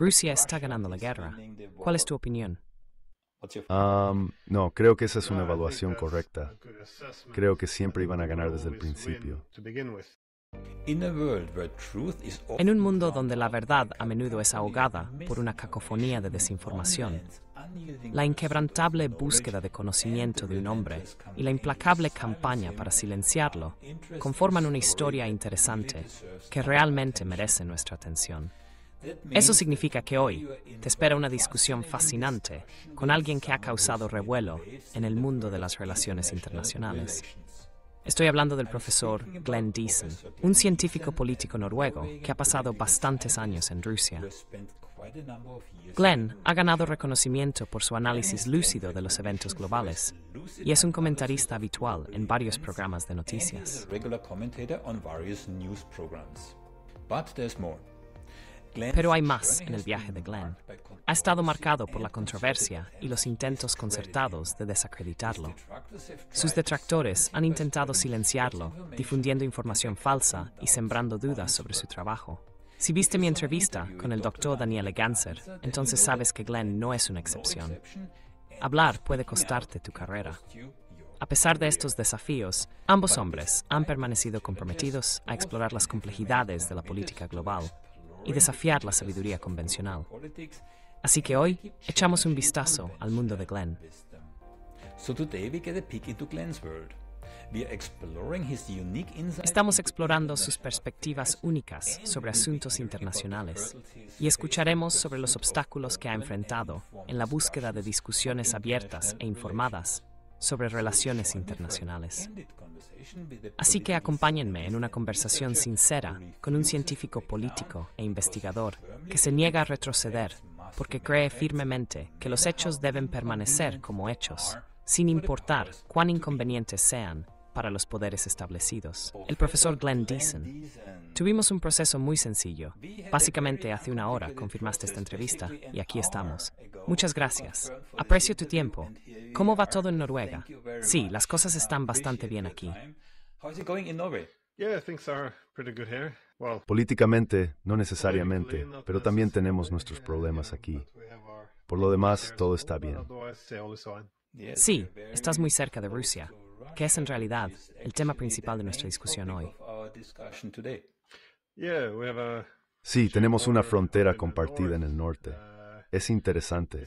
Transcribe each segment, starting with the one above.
Rusia está ganando la guerra. ¿Cuál es tu opinión? Um, no, creo que esa es una evaluación correcta. Creo que siempre iban a ganar desde el principio. En un mundo donde la verdad a menudo es ahogada por una cacofonía de desinformación, la inquebrantable búsqueda de conocimiento de un hombre y la implacable campaña para silenciarlo conforman una historia interesante que realmente merece nuestra atención. Eso significa que hoy te espera una discusión fascinante con alguien que ha causado revuelo en el mundo de las relaciones internacionales. Estoy hablando del profesor Glenn Deason, un científico político noruego que ha pasado bastantes años en Rusia. Glenn ha ganado reconocimiento por su análisis lúcido de los eventos globales y es un comentarista habitual en varios programas de noticias. Pero hay más en el viaje de Glenn. Ha estado marcado por la controversia y los intentos concertados de desacreditarlo. Sus detractores han intentado silenciarlo, difundiendo información falsa y sembrando dudas sobre su trabajo. Si viste mi entrevista con el doctor Daniele Ganser, entonces sabes que Glenn no es una excepción. Hablar puede costarte tu carrera. A pesar de estos desafíos, ambos hombres han permanecido comprometidos a explorar las complejidades de la política global y desafiar la sabiduría convencional. Así que hoy echamos un vistazo al mundo de Glenn. Estamos explorando sus perspectivas únicas sobre asuntos internacionales y escucharemos sobre los obstáculos que ha enfrentado en la búsqueda de discusiones abiertas e informadas sobre relaciones internacionales. Así que acompáñenme en una conversación sincera con un científico político e investigador que se niega a retroceder porque cree firmemente que los hechos deben permanecer como hechos, sin importar cuán inconvenientes sean para los poderes establecidos. El profesor Glenn Deason. Tuvimos un proceso muy sencillo. Básicamente hace una hora confirmaste esta entrevista y aquí estamos. Muchas gracias. Aprecio tu tiempo. ¿Cómo va todo en Noruega? Sí, las cosas están bastante bien aquí. Políticamente, no necesariamente, pero también tenemos nuestros problemas aquí. Por lo demás, todo está bien. Sí, estás muy cerca de Rusia, que es en realidad el tema principal de nuestra discusión hoy. Sí, tenemos una frontera compartida en el norte. Es interesante.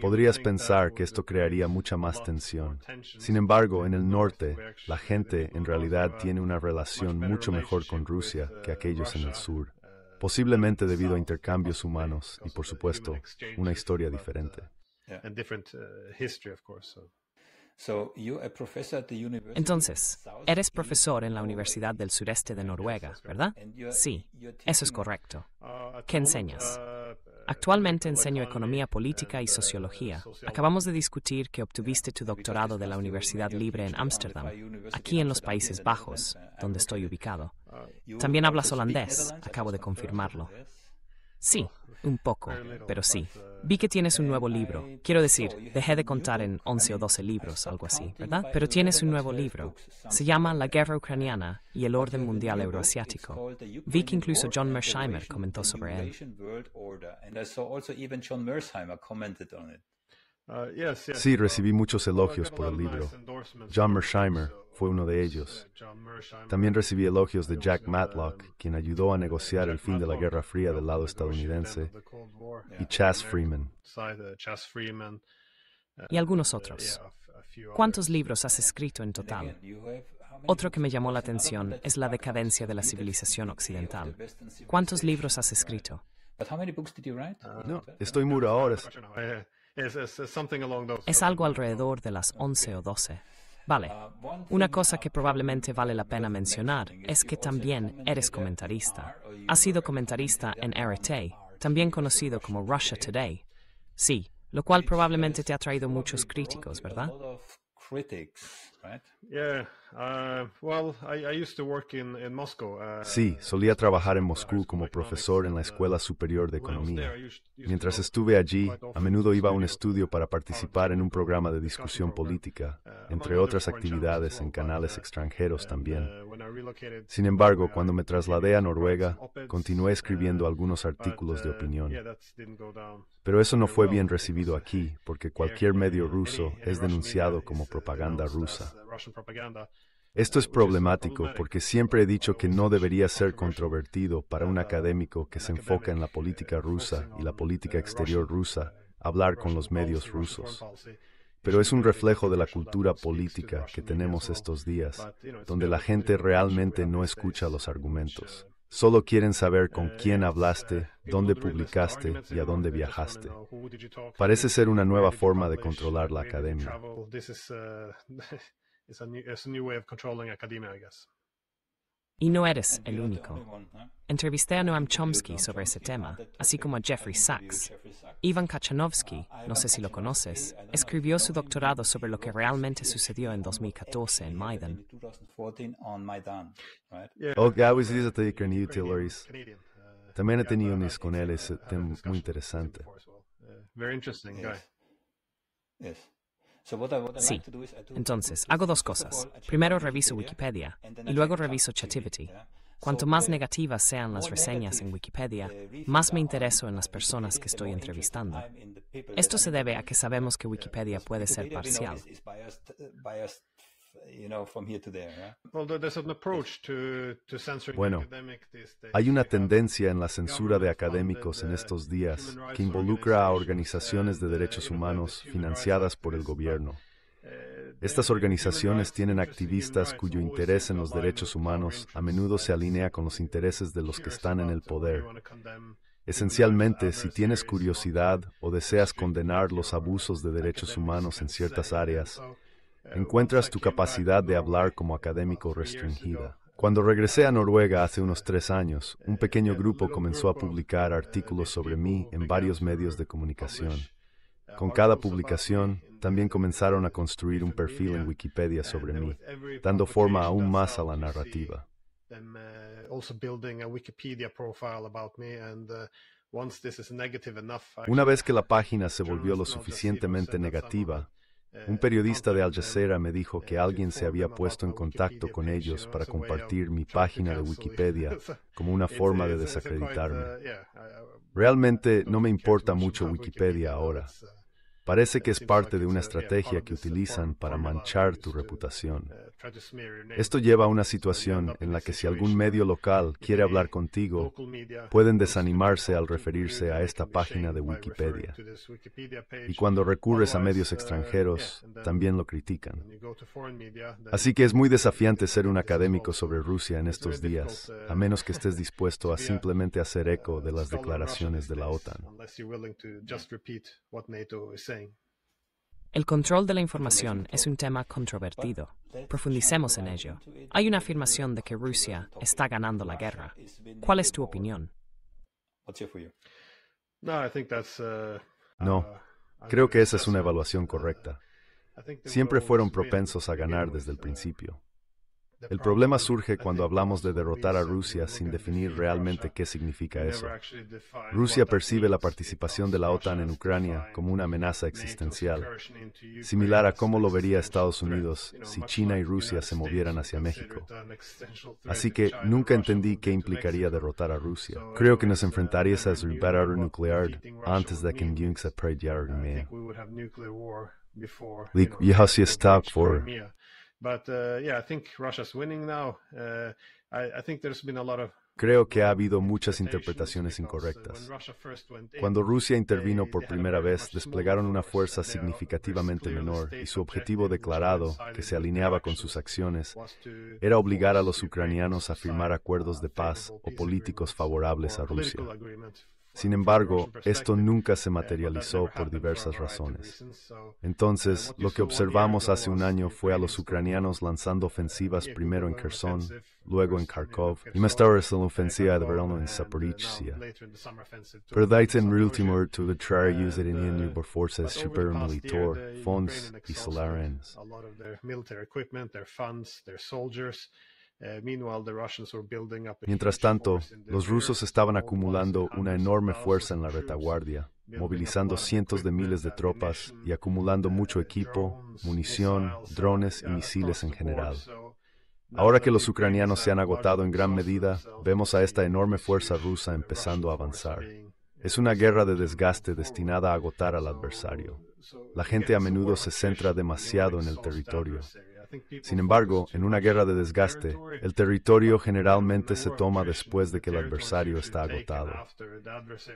Podrías pensar que esto crearía mucha más tensión. Sin embargo, en el norte, la gente en realidad tiene una relación mucho mejor con Rusia que aquellos en el sur, posiblemente debido a intercambios humanos y, por supuesto, una historia diferente. Entonces, eres profesor en la Universidad del Sureste de Noruega, ¿verdad? Sí, eso es correcto. ¿Qué enseñas? Actualmente enseño economía política y sociología. Acabamos de discutir que obtuviste tu doctorado de la Universidad Libre en Ámsterdam, aquí en los Países Bajos, donde estoy ubicado. También hablas holandés, acabo de confirmarlo. Sí, un poco, pero sí. Vi que tienes un nuevo libro. Quiero decir, dejé de contar en 11 o 12 libros, algo así, ¿verdad? Pero tienes un nuevo libro. Se llama La Guerra Ucraniana y el Orden Mundial Euroasiático. Vi que incluso John Mersheimer comentó sobre él. Sí, recibí muchos elogios por el libro. John Mersheimer fue uno de ellos. También recibí elogios de Jack Matlock, quien ayudó a negociar el fin de la Guerra Fría del lado estadounidense, y Chas Freeman. Y algunos otros. ¿Cuántos libros has escrito en total? Otro que me llamó la atención es La decadencia de la civilización occidental. ¿Cuántos libros has escrito? No, estoy muy ahora. Es algo alrededor de las 11 o 12. Vale. Una cosa que probablemente vale la pena mencionar es que también eres comentarista. Has sido comentarista en RT, también conocido como Russia Today. Sí, lo cual probablemente te ha traído muchos críticos, ¿verdad? Sí, solía trabajar en Moscú como profesor en la Escuela Superior de Economía. Mientras estuve allí, a menudo iba a un estudio para participar en un programa de discusión política, entre otras actividades en canales extranjeros también. Sin embargo, cuando me trasladé a Noruega, continué escribiendo algunos artículos de opinión. Pero eso no fue bien recibido aquí, porque cualquier medio ruso es denunciado como propaganda rusa. Esto es problemático porque siempre he dicho que no debería ser controvertido para un académico que se enfoca en la política rusa y la política exterior rusa hablar con los medios rusos. Pero es un reflejo de la cultura política que tenemos estos días, donde la gente realmente no escucha los argumentos. Solo quieren saber con quién hablaste, dónde publicaste y a dónde viajaste. Parece ser una nueva forma de controlar la academia. Y no eres el único. Entrevisté a Noam Chomsky sobre ese tema, así como a Jeffrey Sachs. Ivan Kachanovsky, no sé si lo conoces, escribió su doctorado sobre lo que realmente sucedió en 2014 en Maidan. Oh, También he tenido unis con él, es muy interesante. Sí. Entonces, hago dos cosas. Primero reviso Wikipedia y luego reviso Chativity. Cuanto más negativas sean las reseñas en Wikipedia, más me intereso en las personas que estoy entrevistando. Esto se debe a que sabemos que Wikipedia puede ser parcial. Bueno, hay una tendencia en la censura de académicos en estos días que involucra a organizaciones de derechos humanos financiadas por el gobierno. Estas organizaciones tienen activistas cuyo interés en los derechos humanos a menudo se alinea con los intereses de los que están en el poder. Esencialmente, si tienes curiosidad o deseas condenar los abusos de derechos humanos en ciertas áreas, encuentras tu capacidad de hablar como académico restringida. Cuando regresé a Noruega hace unos tres años, un pequeño grupo comenzó a publicar artículos sobre mí en varios medios de comunicación. Con cada publicación, también comenzaron a construir un perfil en Wikipedia sobre mí, dando forma aún más a la narrativa. Una vez que la página se volvió lo suficientemente negativa, un periodista de Al Jazeera me dijo que alguien se había puesto en contacto con ellos para compartir mi página de Wikipedia como una forma de desacreditarme. Realmente no me importa mucho Wikipedia ahora. Parece que es parte de una estrategia que utilizan para manchar tu reputación. Esto lleva a una situación en la que si algún medio local quiere hablar contigo, pueden desanimarse al referirse a esta página de Wikipedia. Y cuando recurres a medios extranjeros, también lo critican. Así que es muy desafiante ser un académico sobre Rusia en estos días, a menos que estés dispuesto a simplemente hacer eco de las declaraciones de la OTAN. El control de la información es un tema controvertido. Profundicemos en ello. Hay una afirmación de que Rusia está ganando la guerra. ¿Cuál es tu opinión? No, creo que esa es una evaluación correcta. Siempre fueron propensos a ganar desde el principio. El problema surge cuando hablamos de derrotar a Rusia sin definir realmente qué significa eso. Rusia percibe la participación de la OTAN en Ucrania como una amenaza existencial, similar a cómo lo vería Estados Unidos si China y Rusia se movieran hacia México. Así que nunca entendí qué implicaría derrotar a Rusia. Creo que nos enfrentaríamos a un nuclear antes de que se perdiera for Creo que ha habido muchas interpretaciones incorrectas. Cuando Rusia intervino por primera vez, desplegaron una fuerza significativamente menor y su objetivo declarado, que se alineaba con sus acciones, era obligar a los ucranianos a firmar acuerdos de paz o políticos favorables a Rusia. Sin embargo, esto nunca se materializó por diversas razones. Entonces, lo que observamos hace un año fue a los ucranianos lanzando ofensivas primero en Kherson, luego en Kharkov y más tarde la ofensiva de verano en Zaporizhia. En último to tratar usar en por fuerzas super militar, fondos y salarios. Mientras tanto, los rusos estaban acumulando una enorme fuerza en la retaguardia, movilizando cientos de miles de tropas y acumulando mucho equipo, munición, drones y misiles en general. Ahora que los ucranianos se han agotado en gran medida, vemos a esta enorme fuerza rusa empezando a avanzar. Es una guerra de desgaste destinada a agotar al adversario. La gente a menudo se centra demasiado en el territorio, sin embargo, en una guerra de desgaste, el territorio generalmente se toma después de que el adversario está agotado.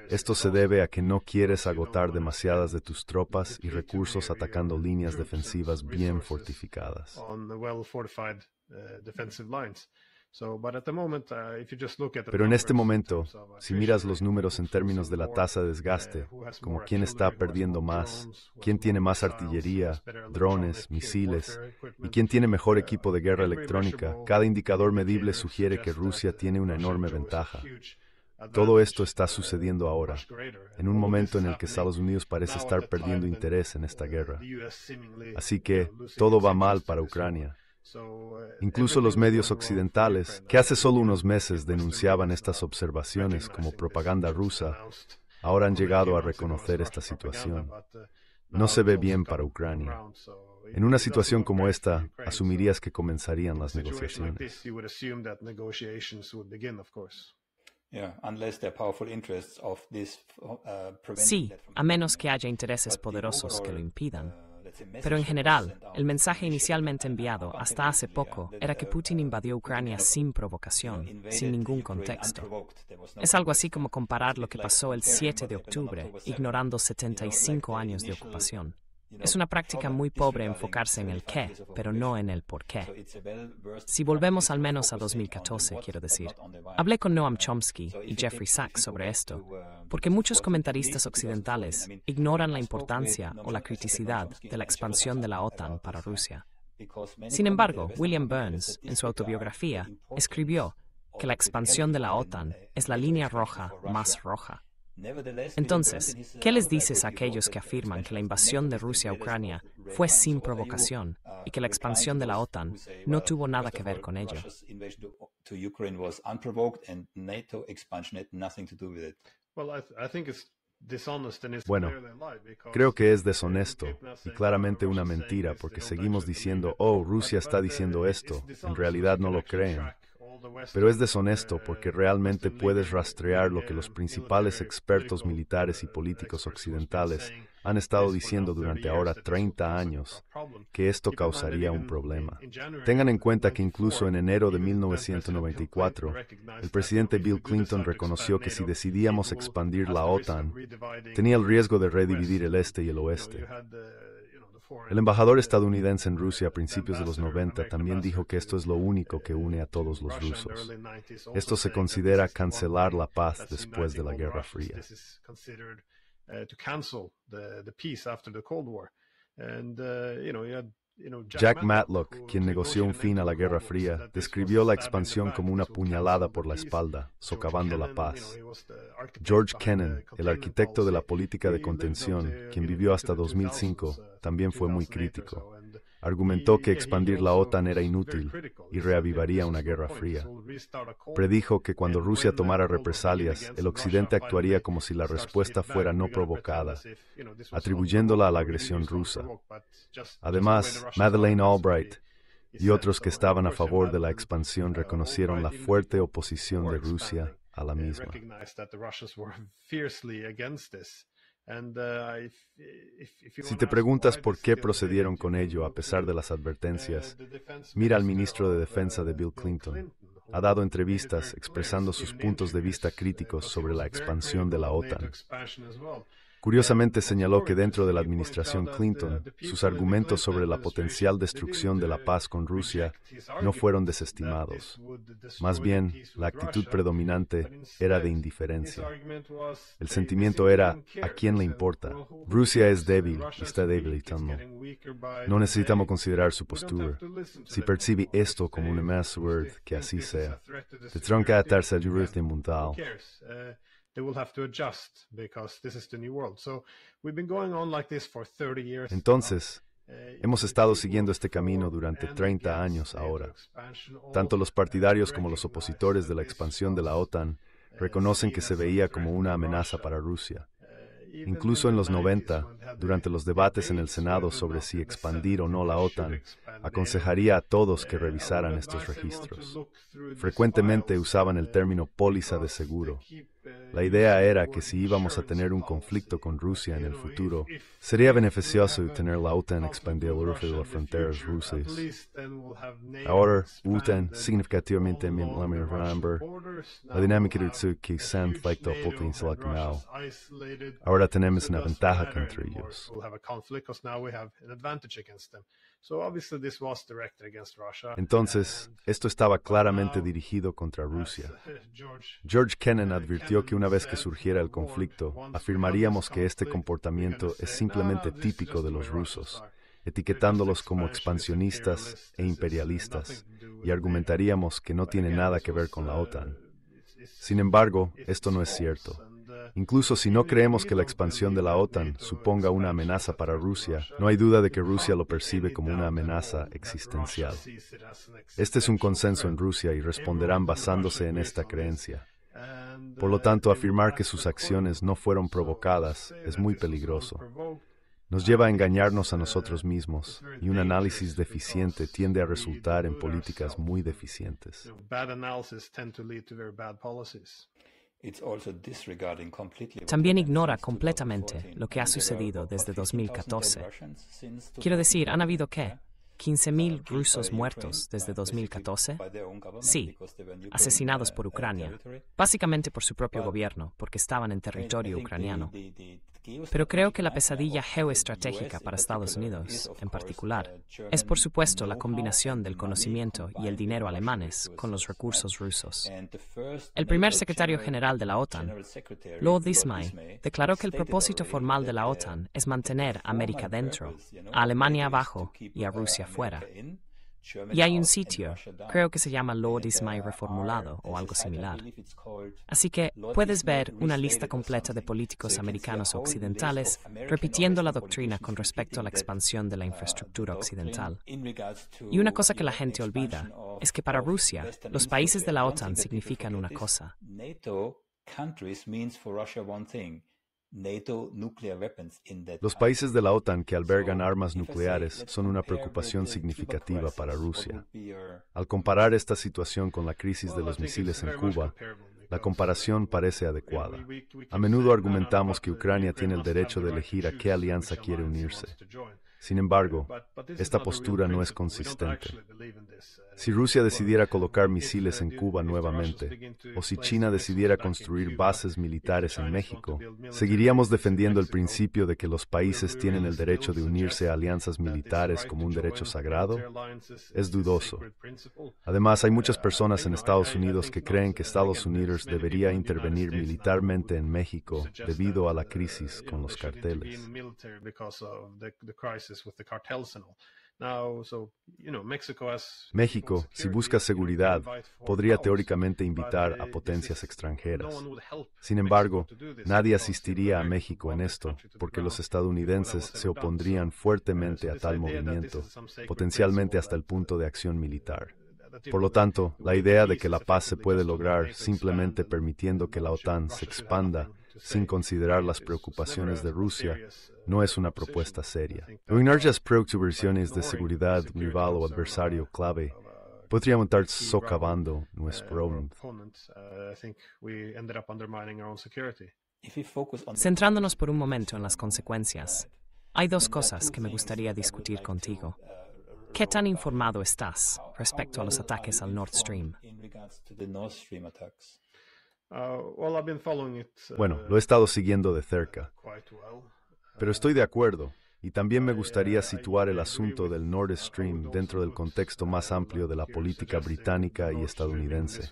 Esto se debe a que no quieres agotar demasiadas de tus tropas y recursos atacando líneas defensivas bien fortificadas. Pero en este momento, si miras los números en términos de la tasa de desgaste, como quién está perdiendo más, quién tiene más artillería, drones, misiles, y quién tiene mejor equipo de guerra electrónica, cada indicador medible sugiere que Rusia tiene una enorme ventaja. Todo esto está sucediendo ahora, en un momento en el que Estados Unidos parece estar perdiendo interés en esta guerra. Así que todo va mal para Ucrania. Incluso los medios occidentales, que hace solo unos meses denunciaban estas observaciones como propaganda rusa, ahora han llegado a reconocer esta situación. No se ve bien para Ucrania. En una situación como esta, asumirías que comenzarían las negociaciones. Sí, a menos que haya intereses poderosos que lo impidan. Pero en general, el mensaje inicialmente enviado hasta hace poco era que Putin invadió Ucrania sin provocación, sin ningún contexto. Es algo así como comparar lo que pasó el 7 de octubre, ignorando 75 años de ocupación. Es una práctica muy pobre enfocarse en el qué, pero no en el por qué. Si volvemos al menos a 2014, quiero decir, hablé con Noam Chomsky y Jeffrey Sachs sobre esto, porque muchos comentaristas occidentales ignoran la importancia o la criticidad de la expansión de la OTAN para Rusia. Sin embargo, William Burns, en su autobiografía, escribió que la expansión de la OTAN es la línea roja más roja. Entonces, ¿qué les dices a aquellos que afirman que la invasión de Rusia a Ucrania fue sin provocación y que la expansión de la OTAN no tuvo nada que ver con ello? Bueno, creo que es deshonesto y claramente una mentira porque seguimos diciendo, oh, Rusia está diciendo esto. En realidad no lo creen. Pero es deshonesto porque realmente puedes rastrear lo que los principales expertos militares y políticos occidentales han estado diciendo durante ahora 30 años que esto causaría un problema. Tengan en cuenta que incluso en enero de 1994, el presidente Bill Clinton reconoció que si decidíamos expandir la OTAN, tenía el riesgo de redividir el este y el oeste. El embajador estadounidense en Rusia a principios de los 90 también dijo que esto es lo único que une a todos los rusos. Esto se considera cancelar la paz después de la Guerra Fría. Jack Matlock, quien negoció un fin a la Guerra Fría, describió la expansión como una puñalada por la espalda, socavando la paz. George Kennan, el arquitecto de la política de contención, quien vivió hasta 2005, también fue muy crítico argumentó que expandir la OTAN era inútil y reavivaría una guerra fría. Predijo que cuando Rusia tomara represalias, el Occidente actuaría como si la respuesta fuera no provocada, atribuyéndola a la agresión rusa. Además, Madeleine Albright y otros que estaban a favor de la expansión reconocieron la fuerte oposición de Rusia a la misma. Uh, si te preguntas por qué procedieron con ello a pesar de las advertencias, mira al ministro de Defensa de Bill Clinton. Ha dado entrevistas expresando sus puntos de vista críticos sobre la expansión de la OTAN. Curiosamente señaló que dentro de la administración Clinton, sus argumentos sobre la potencial destrucción de la paz con Rusia no fueron desestimados. Más bien, la actitud predominante era de indiferencia. El sentimiento era, ¿a quién le importa? Rusia es débil y está debilitando. No necesitamos considerar su postura. Si percibe esto como una amenaza, que así sea. De tronca atarse mundial. Entonces, eh, hemos estado siguiendo este camino durante 30 años ahora. Tanto los partidarios como los opositores de la expansión de la OTAN eh, reconocen que se veía como una amenaza para Rusia. Eh, Incluso en los 90, durante los debates en el Senado sobre si expandir o no la OTAN, aconsejaría a todos que revisaran estos registros. Frecuentemente usaban el término póliza de seguro, la idea era que si íbamos a tener un conflicto con Rusia en el futuro, sería beneficioso tener la OTAN expandir de las fronteras rusas. Ahora, OTAN significativamente la dinámica de que se han Ahora tenemos una ventaja contra ellos. Entonces, esto estaba claramente dirigido contra Rusia. George Kennan advirtió que una vez que surgiera el conflicto, afirmaríamos que este comportamiento es simplemente típico de los rusos, etiquetándolos como expansionistas e imperialistas, y argumentaríamos que no tiene nada que ver con la OTAN. Sin embargo, esto no es cierto. Incluso si no creemos que la expansión de la OTAN suponga una amenaza para Rusia, no hay duda de que Rusia lo percibe como una amenaza existencial. Este es un consenso en Rusia y responderán basándose en esta creencia. Por lo tanto, afirmar que sus acciones no fueron provocadas es muy peligroso. Nos lleva a engañarnos a nosotros mismos y un análisis deficiente tiende a resultar en políticas muy deficientes. También ignora completamente lo que ha sucedido desde 2014. Quiero decir, ¿han habido qué? 15.000 rusos muertos desde 2014? Sí, asesinados por Ucrania, básicamente por su propio gobierno, porque estaban en territorio ucraniano. Pero creo que la pesadilla geoestratégica para Estados Unidos, en particular, es por supuesto la combinación del conocimiento y el dinero alemanes con los recursos rusos. El primer secretario general de la OTAN, Lord Ismay, declaró que el propósito formal de la OTAN es mantener a América dentro, a Alemania abajo y a Rusia fuera. Y hay un sitio, creo que se llama Lord is My Reformulado o algo similar. Así que puedes ver una lista completa de políticos americanos occidentales repitiendo la doctrina con respecto a la expansión de la infraestructura occidental. Y una cosa que la gente olvida es que para Rusia los países de la OTAN significan una cosa. Los países de la OTAN que albergan armas nucleares son una preocupación significativa para Rusia. Al comparar esta situación con la crisis de los misiles en Cuba, la comparación parece adecuada. A menudo argumentamos que Ucrania tiene el derecho de elegir a qué alianza quiere unirse. Sin embargo, esta postura no es consistente. Si Rusia decidiera colocar misiles en Cuba nuevamente, o si China decidiera construir bases militares en México, ¿seguiríamos defendiendo el principio de que los países tienen el derecho de unirse a alianzas militares como un derecho sagrado? Es dudoso. Además, hay muchas personas en Estados Unidos que creen que Estados Unidos debería intervenir militarmente en México debido a la crisis con los carteles. México, si busca seguridad, podría teóricamente invitar a potencias extranjeras. Sin embargo, nadie asistiría a México en esto, porque los estadounidenses se opondrían fuertemente a tal movimiento, potencialmente hasta el punto de acción militar. Por lo tanto, la idea de que la paz se puede lograr simplemente permitiendo que la OTAN se expanda sin considerar las preocupaciones de Rusia no es una propuesta seria. Ignorar las preocupaciones de seguridad rival o adversario clave podríamos estar socavando nuestro Centrándonos por un momento en las consecuencias, hay dos cosas que me gustaría discutir contigo. ¿Qué tan informado estás respecto a los ataques al Nord Stream? Bueno, lo he estado siguiendo de cerca. Pero estoy de acuerdo. Y también me gustaría situar el asunto del Nord Stream dentro del contexto más amplio de la política británica y estadounidense.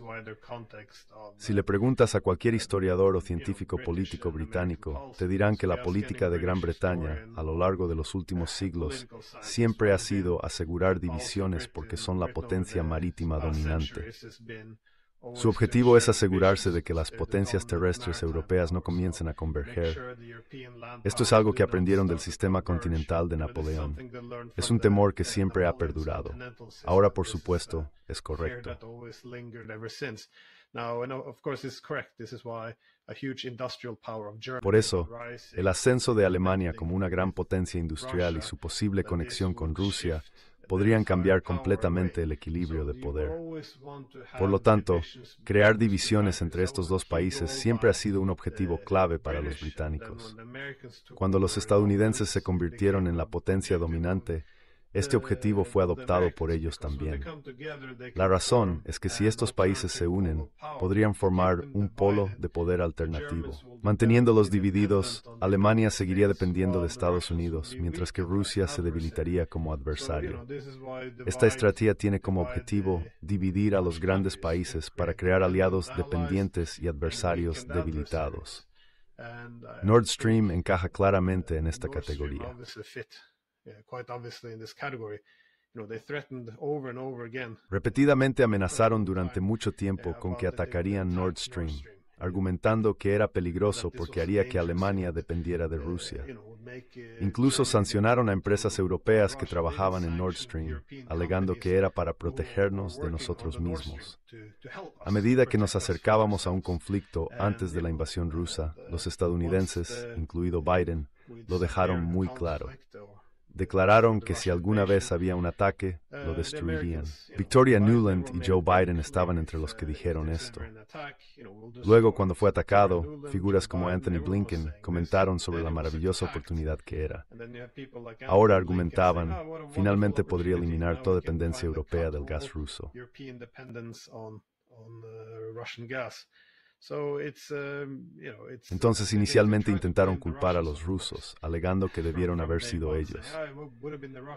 Si le preguntas a cualquier historiador o científico político británico, te dirán que la política de Gran Bretaña a lo largo de los últimos siglos siempre ha sido asegurar divisiones porque son la potencia marítima dominante. Su objetivo es asegurarse de que las potencias terrestres europeas no comiencen a converger. Esto es algo que aprendieron del sistema continental de Napoleón. Es un temor que siempre ha perdurado. Ahora, por supuesto, es correcto. Por eso, el ascenso de Alemania como una gran potencia industrial y su posible conexión con Rusia podrían cambiar completamente el equilibrio de poder. Por lo tanto, crear divisiones entre estos dos países siempre ha sido un objetivo clave para los británicos. Cuando los estadounidenses se convirtieron en la potencia dominante, este objetivo fue adoptado por ellos también. La razón es que si estos países se unen, podrían formar un polo de poder alternativo. Manteniéndolos divididos, Alemania seguiría dependiendo de Estados Unidos, mientras que Rusia se debilitaría como adversario. Esta estrategia tiene como objetivo dividir a los grandes países para crear aliados dependientes y adversarios debilitados. Nord Stream encaja claramente en esta categoría. Repetidamente amenazaron durante mucho tiempo con que atacarían Nord Stream, argumentando que era peligroso porque haría que Alemania dependiera de Rusia. Incluso sancionaron a empresas europeas que trabajaban en Nord Stream, alegando que era para protegernos de nosotros mismos. A medida que nos acercábamos a un conflicto antes de la invasión rusa, los estadounidenses, incluido Biden, lo dejaron muy claro declararon que si alguna vez había un ataque, lo destruirían. Victoria Newland y Joe Biden estaban entre los que dijeron esto. Luego, cuando fue atacado, figuras como Anthony Blinken comentaron sobre la maravillosa oportunidad que era. Ahora argumentaban, finalmente podría eliminar toda dependencia europea del gas ruso. Um, Entonces inicialmente intentaron culpar a los rusos, alegando que debieron haber sido ellos.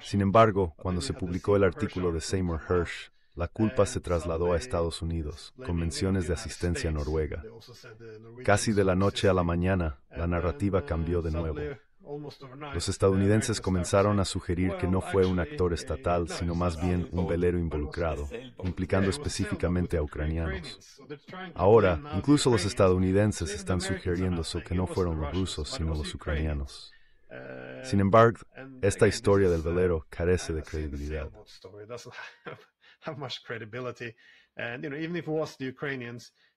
Sin embargo, cuando se publicó el artículo de Seymour Hersh, la culpa se trasladó a Estados Unidos, con menciones de asistencia noruega. Casi de la noche a la mañana, la narrativa cambió de nuevo. Los estadounidenses comenzaron a sugerir que no fue un actor estatal, sino más bien un velero involucrado, implicando específicamente a ucranianos. Ahora, incluso los estadounidenses están sugiriendo que no fueron los rusos, sino los ucranianos. Sin embargo, esta historia del velero carece de credibilidad.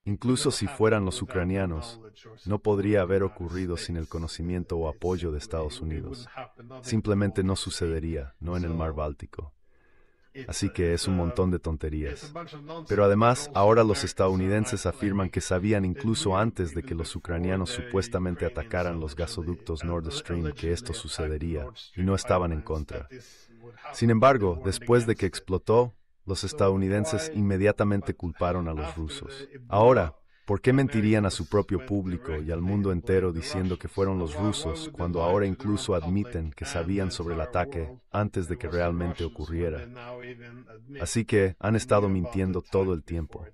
Incluso si fueran los ucranianos, no podría haber ocurrido sin el conocimiento o apoyo de Estados Unidos. Simplemente no sucedería, no en el mar Báltico. Así que es un montón de tonterías. Pero además, ahora los estadounidenses afirman que sabían incluso antes de que los ucranianos supuestamente atacaran los gasoductos Nord Stream que esto sucedería, y no estaban en contra. Sin embargo, después de que explotó, los estadounidenses inmediatamente culparon a los rusos. Ahora, ¿por qué mentirían a su propio público y al mundo entero diciendo que fueron los rusos cuando ahora incluso admiten que sabían sobre el ataque antes de que realmente ocurriera? Así que han estado mintiendo todo el tiempo.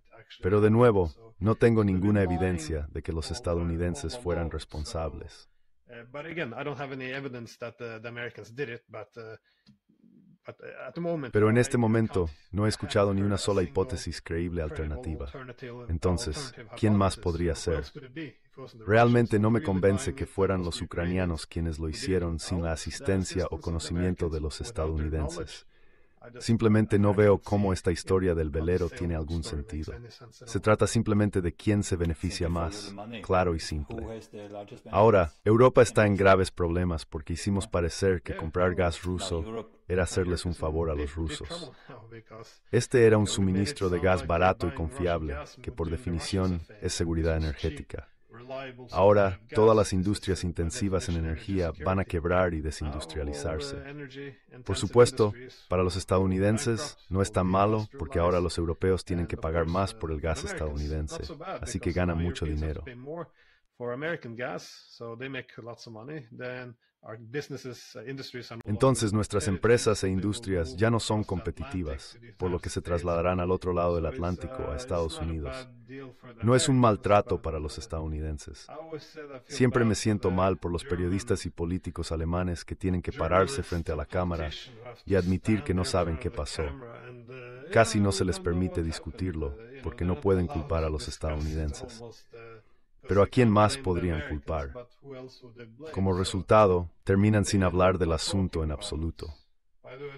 Pero de nuevo, no tengo ninguna evidencia de que los estadounidenses fueran responsables. Pero en este momento no he escuchado ni una sola hipótesis creíble alternativa. Entonces, ¿quién más podría ser? Realmente no me convence que fueran los ucranianos quienes lo hicieron sin la asistencia o conocimiento de los estadounidenses. Simplemente no veo cómo esta historia del velero tiene algún sentido. Se trata simplemente de quién se beneficia más, claro y simple. Ahora, Europa está en graves problemas porque hicimos parecer que comprar gas ruso era hacerles un favor a los rusos. Este era un suministro de gas barato y confiable, que por definición es seguridad energética. Ahora, todas las industrias intensivas en energía van a quebrar y desindustrializarse. Por supuesto, para los estadounidenses no es tan malo porque ahora los europeos tienen que pagar más por el gas estadounidense, así que ganan mucho dinero. Entonces nuestras empresas e industrias ya no son competitivas, por lo que se trasladarán al otro lado del Atlántico, a Estados Unidos. No es un maltrato para los estadounidenses. Siempre me siento mal por los periodistas y políticos alemanes que tienen que pararse frente a la cámara y admitir que no saben qué pasó. Casi no se les permite discutirlo porque no pueden culpar a los estadounidenses. Pero ¿a quién más podrían culpar? Como resultado, terminan sin hablar del asunto en absoluto.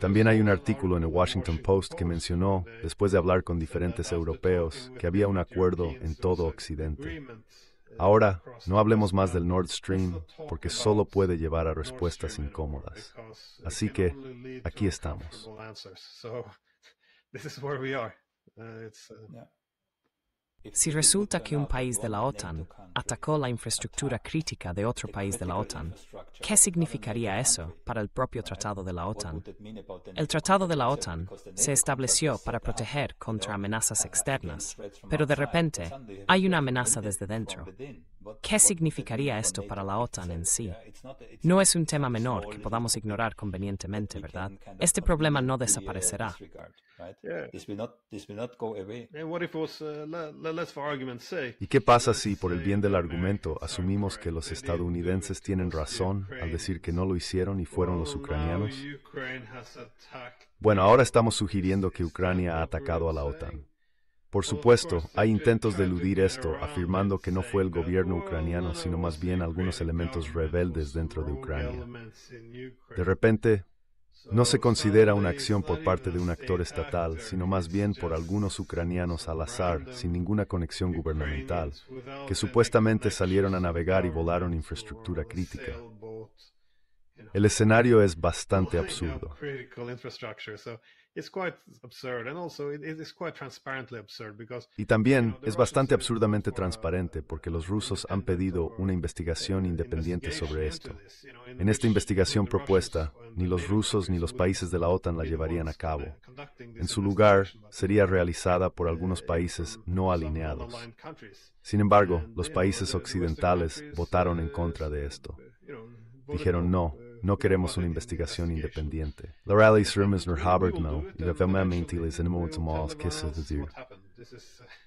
También hay un artículo en el Washington Post que mencionó, después de hablar con diferentes europeos, que había un acuerdo en todo Occidente. Ahora, no hablemos más del Nord Stream porque solo puede llevar a respuestas incómodas. Así que, aquí estamos. Si resulta que un país de la OTAN atacó la infraestructura crítica de otro país de la OTAN, ¿qué significaría eso para el propio tratado de la OTAN? El tratado de la OTAN se estableció para proteger contra amenazas externas, pero de repente hay una amenaza desde dentro. ¿Qué significaría esto para la OTAN en sí? No es un tema menor que podamos ignorar convenientemente, ¿verdad? Este problema no desaparecerá. ¿Y qué pasa si, por el bien del argumento, asumimos que los estadounidenses tienen razón al decir que no lo hicieron y fueron los ucranianos? Bueno, ahora estamos sugiriendo que Ucrania ha atacado a la OTAN. Por supuesto, hay intentos de eludir esto, afirmando que no fue el gobierno ucraniano, sino más bien algunos elementos rebeldes dentro de Ucrania. De repente, no se considera una acción por parte de un actor estatal, sino más bien por algunos ucranianos al azar, sin ninguna conexión gubernamental, que supuestamente salieron a navegar y volaron infraestructura crítica. El escenario es bastante absurdo. Y también es bastante absurdamente transparente porque los rusos han pedido una investigación independiente sobre esto. En esta investigación propuesta, ni los rusos ni los países de la OTAN la llevarían a cabo. En su lugar, sería realizada por algunos países no alineados. Sin embargo, los países occidentales votaron en contra de esto. Dijeron no, no queremos una investigación independiente. La rally seremos nur no, y la veramente les enemot más que se decir.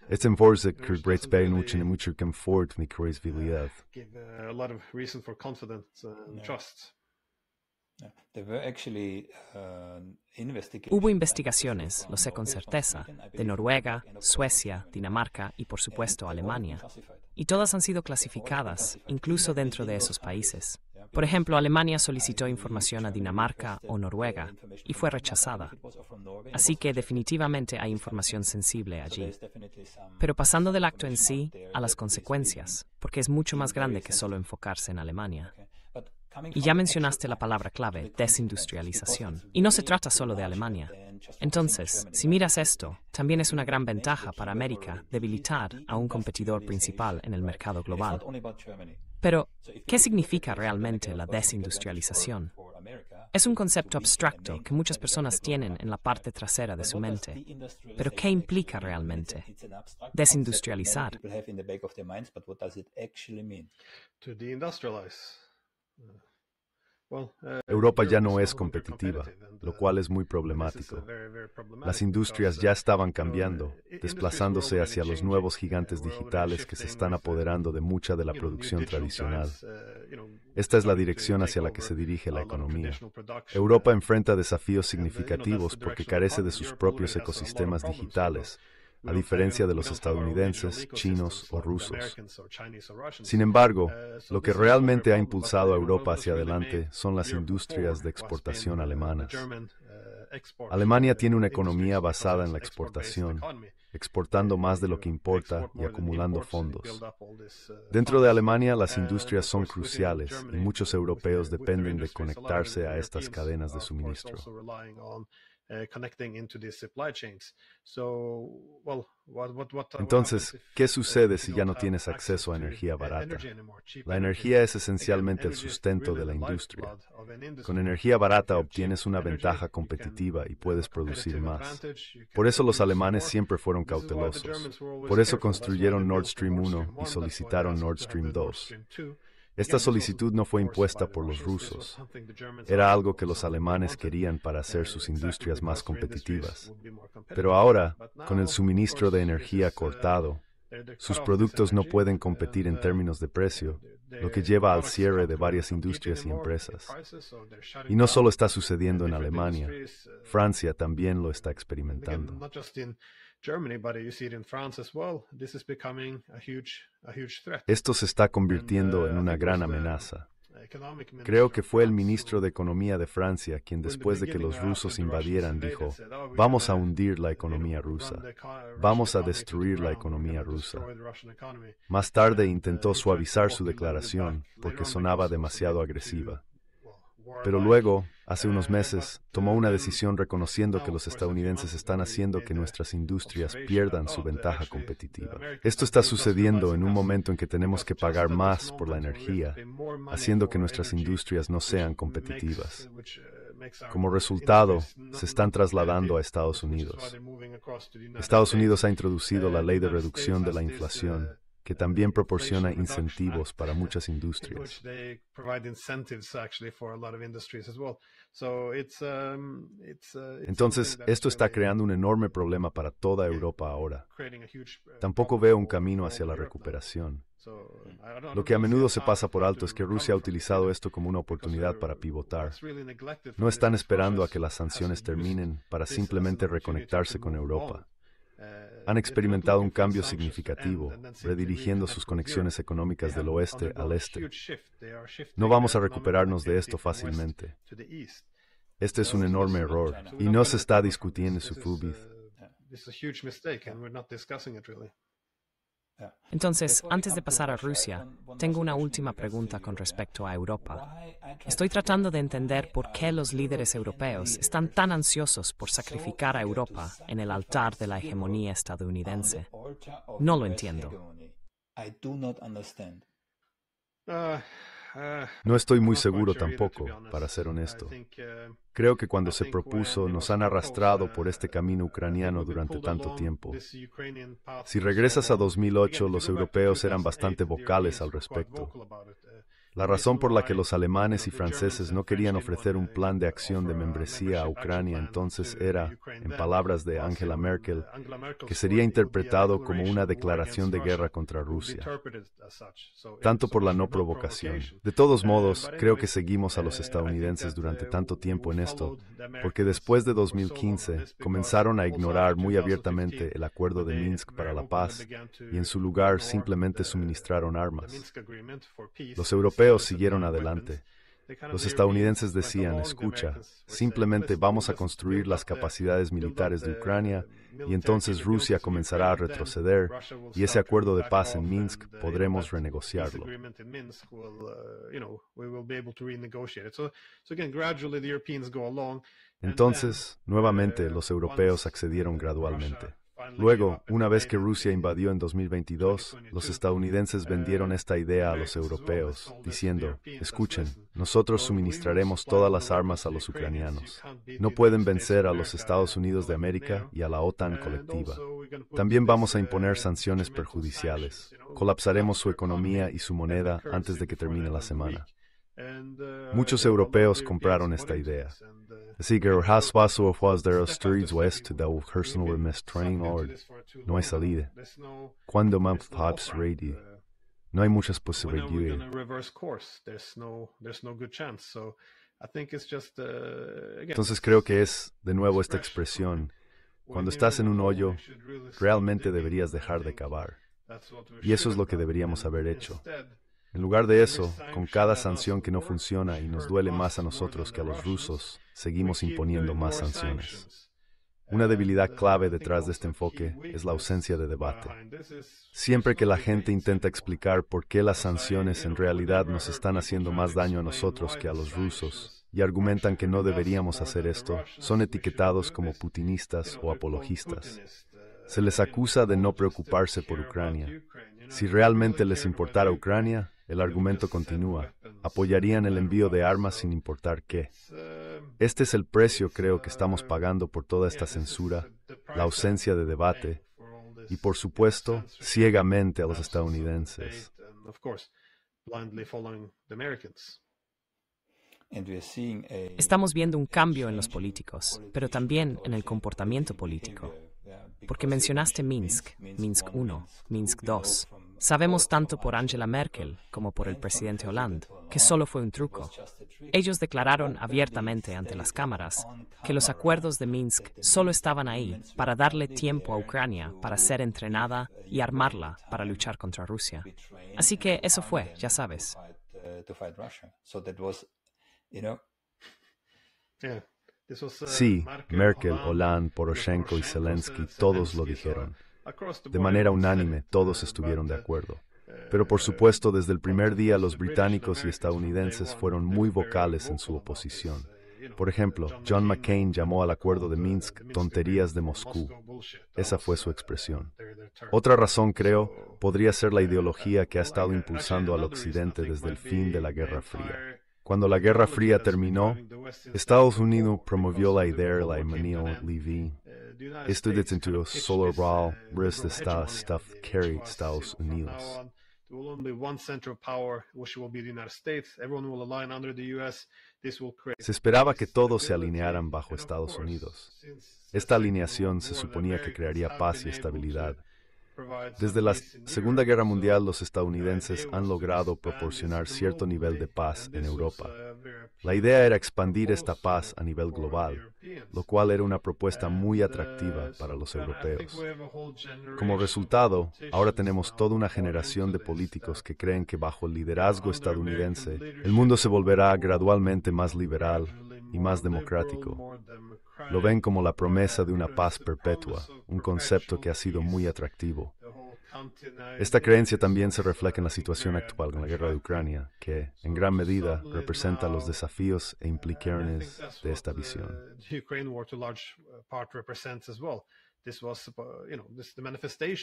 Es en forza que Brits Bay mucho ni mucho confort ni credibilidad. Hubo investigaciones, lo sé con certeza, de Noruega, Suecia, Dinamarca y por supuesto Alemania, y todas han sido clasificadas, incluso dentro de esos países. Por ejemplo, Alemania solicitó información a Dinamarca o Noruega y fue rechazada. Así que definitivamente hay información sensible allí. Pero pasando del acto en sí a las consecuencias, porque es mucho más grande que solo enfocarse en Alemania. Y ya mencionaste la palabra clave, desindustrialización. Y no se trata solo de Alemania. Entonces, si miras esto, también es una gran ventaja para América debilitar a un competidor principal en el mercado global. Pero, ¿qué significa realmente la desindustrialización? Es un concepto abstracto que muchas personas tienen en la parte trasera de su mente. Pero ¿qué implica realmente? Desindustrializar. Europa ya no es competitiva, lo cual es muy problemático. Las industrias ya estaban cambiando, desplazándose hacia los nuevos gigantes digitales que se están apoderando de mucha de la producción tradicional. Esta es la dirección hacia la que se dirige la economía. Europa enfrenta desafíos significativos porque carece de sus propios ecosistemas digitales a diferencia de los estadounidenses, chinos o rusos. Sin embargo, lo que realmente ha impulsado a Europa hacia adelante son las industrias de exportación alemanas. Alemania tiene una economía basada en la exportación, exportando más de lo que importa y acumulando fondos. Dentro de Alemania las industrias son cruciales y muchos europeos dependen de conectarse a estas cadenas de suministro. Entonces, ¿qué sucede si ya no tienes acceso a energía barata? La energía es esencialmente el sustento de la industria. Con energía barata obtienes una ventaja competitiva y puedes producir más. Por eso los alemanes siempre fueron cautelosos. Por eso construyeron Nord Stream 1 y solicitaron Nord Stream 2. Esta solicitud no fue impuesta por los rusos. Era algo que los alemanes querían para hacer sus industrias más competitivas. Pero ahora, con el suministro de energía cortado, sus productos no pueden competir en términos de precio, lo que lleva al cierre de varias industrias y empresas. Y no solo está sucediendo en Alemania, Francia también lo está experimentando. Esto se está convirtiendo en una gran amenaza. Creo que fue el ministro de Economía de Francia quien después de que los rusos invadieran dijo, vamos a hundir la economía rusa, vamos a destruir la economía rusa. Más tarde intentó suavizar su declaración porque sonaba demasiado agresiva. Pero luego, hace unos meses, tomó una decisión reconociendo que los estadounidenses están haciendo que nuestras industrias pierdan su ventaja competitiva. Esto está sucediendo en un momento en que tenemos que pagar más por la energía, haciendo que nuestras industrias no sean competitivas. Como resultado, se están trasladando a Estados Unidos. Estados Unidos ha introducido la ley de reducción de la inflación que también proporciona incentivos para muchas industrias. Entonces, esto está creando un enorme problema para toda Europa ahora. Uh, Tampoco veo un camino hacia la recuperación. Lo que a menudo se pasa por alto es que Rusia ha utilizado esto como una oportunidad para pivotar. No están esperando a que las sanciones terminen para simplemente reconectarse con Europa han experimentado un cambio significativo, redirigiendo sus conexiones económicas del oeste al este. No vamos a recuperarnos de esto fácilmente. Este es un enorme error y no se está discutiendo su FUBID. Entonces, antes de pasar a Rusia, tengo una última pregunta con respecto a Europa. Estoy tratando de entender por qué los líderes europeos están tan ansiosos por sacrificar a Europa en el altar de la hegemonía estadounidense. No lo entiendo. No estoy muy seguro tampoco, para ser honesto. Creo que cuando se propuso nos han arrastrado por este camino ucraniano durante tanto tiempo. Si regresas a 2008, los europeos eran bastante vocales al respecto. La razón por la que los alemanes y franceses no querían ofrecer un plan de acción de membresía a Ucrania entonces era, en palabras de Angela Merkel, que sería interpretado como una declaración de guerra contra Rusia, tanto por la no provocación. De todos modos, creo que seguimos a los estadounidenses durante tanto tiempo en esto, porque después de 2015 comenzaron a ignorar muy abiertamente el acuerdo de Minsk para la paz y en su lugar simplemente suministraron armas. Los europeos siguieron adelante. Los estadounidenses decían, escucha, simplemente vamos a construir las capacidades militares de Ucrania y entonces Rusia comenzará a retroceder y ese acuerdo de paz en Minsk podremos renegociarlo. Entonces, nuevamente los europeos accedieron gradualmente. Luego, una vez que Rusia invadió en 2022, los estadounidenses vendieron esta idea a los europeos, diciendo, escuchen, nosotros suministraremos todas las armas a los ucranianos. No pueden vencer a los Estados Unidos de América y a la OTAN colectiva. También vamos a imponer sanciones perjudiciales. Colapsaremos su economía y su moneda antes de que termine la semana. Muchos europeos compraron esta idea. No hay salida. Cuando ready, no hay muchas posibilidades. Entonces creo que es, de nuevo, esta expresión. Cuando estás en un hoyo, realmente deberías dejar de cavar. Y eso es lo que deberíamos haber hecho. En lugar de eso, con cada sanción que no funciona y nos duele más a nosotros que a los rusos, seguimos imponiendo más sanciones. Una debilidad clave detrás de este enfoque es la ausencia de debate. Siempre que la gente intenta explicar por qué las sanciones en realidad nos están haciendo más daño a nosotros que a los rusos, y argumentan que no deberíamos hacer esto son etiquetados como putinistas o apologistas. Se les acusa de no preocuparse por Ucrania. Si realmente les importara Ucrania, el argumento continúa, apoyarían el envío de armas sin importar qué. Este es el precio, creo, que estamos pagando por toda esta censura, la ausencia de debate y, por supuesto, ciegamente a los estadounidenses. Estamos viendo un cambio en los políticos, pero también en el comportamiento político. Porque mencionaste Minsk, Minsk I, Minsk II. Sabemos tanto por Angela Merkel como por el presidente Hollande que solo fue un truco. Ellos declararon abiertamente ante las cámaras que los acuerdos de Minsk solo estaban ahí para darle tiempo a Ucrania para ser entrenada y armarla para luchar contra Rusia. Así que eso fue, ya sabes. Sí, Merkel, Hollande, Poroshenko y Zelensky todos lo dijeron. De manera unánime, todos estuvieron de acuerdo. Pero por supuesto, desde el primer día los británicos y estadounidenses fueron muy vocales en su oposición. Por ejemplo, John McCain llamó al acuerdo de Minsk tonterías de Moscú. Esa fue su expresión. Otra razón, creo, podría ser la ideología que ha estado impulsando al Occidente desde el fin de la Guerra Fría. Cuando la Guerra Fría terminó, Estados Unidos promovió la idea de la Emmanuel Levy. Esto solo solar de Estados Unidos. Se esperaba que todos se alinearan bajo Estados Unidos. Esta alineación se suponía que crearía paz y estabilidad desde la Segunda Guerra Mundial, los estadounidenses han logrado proporcionar cierto nivel de paz en Europa. La idea era expandir esta paz a nivel global, lo cual era una propuesta muy atractiva para los europeos. Como resultado, ahora tenemos toda una generación de políticos que creen que bajo el liderazgo estadounidense, el mundo se volverá gradualmente más liberal y más democrático. Lo ven como la promesa de una paz perpetua, un concepto que ha sido muy atractivo. Esta creencia también se refleja en la situación actual con la guerra de Ucrania, que en gran medida representa los desafíos e implicaciones de esta visión.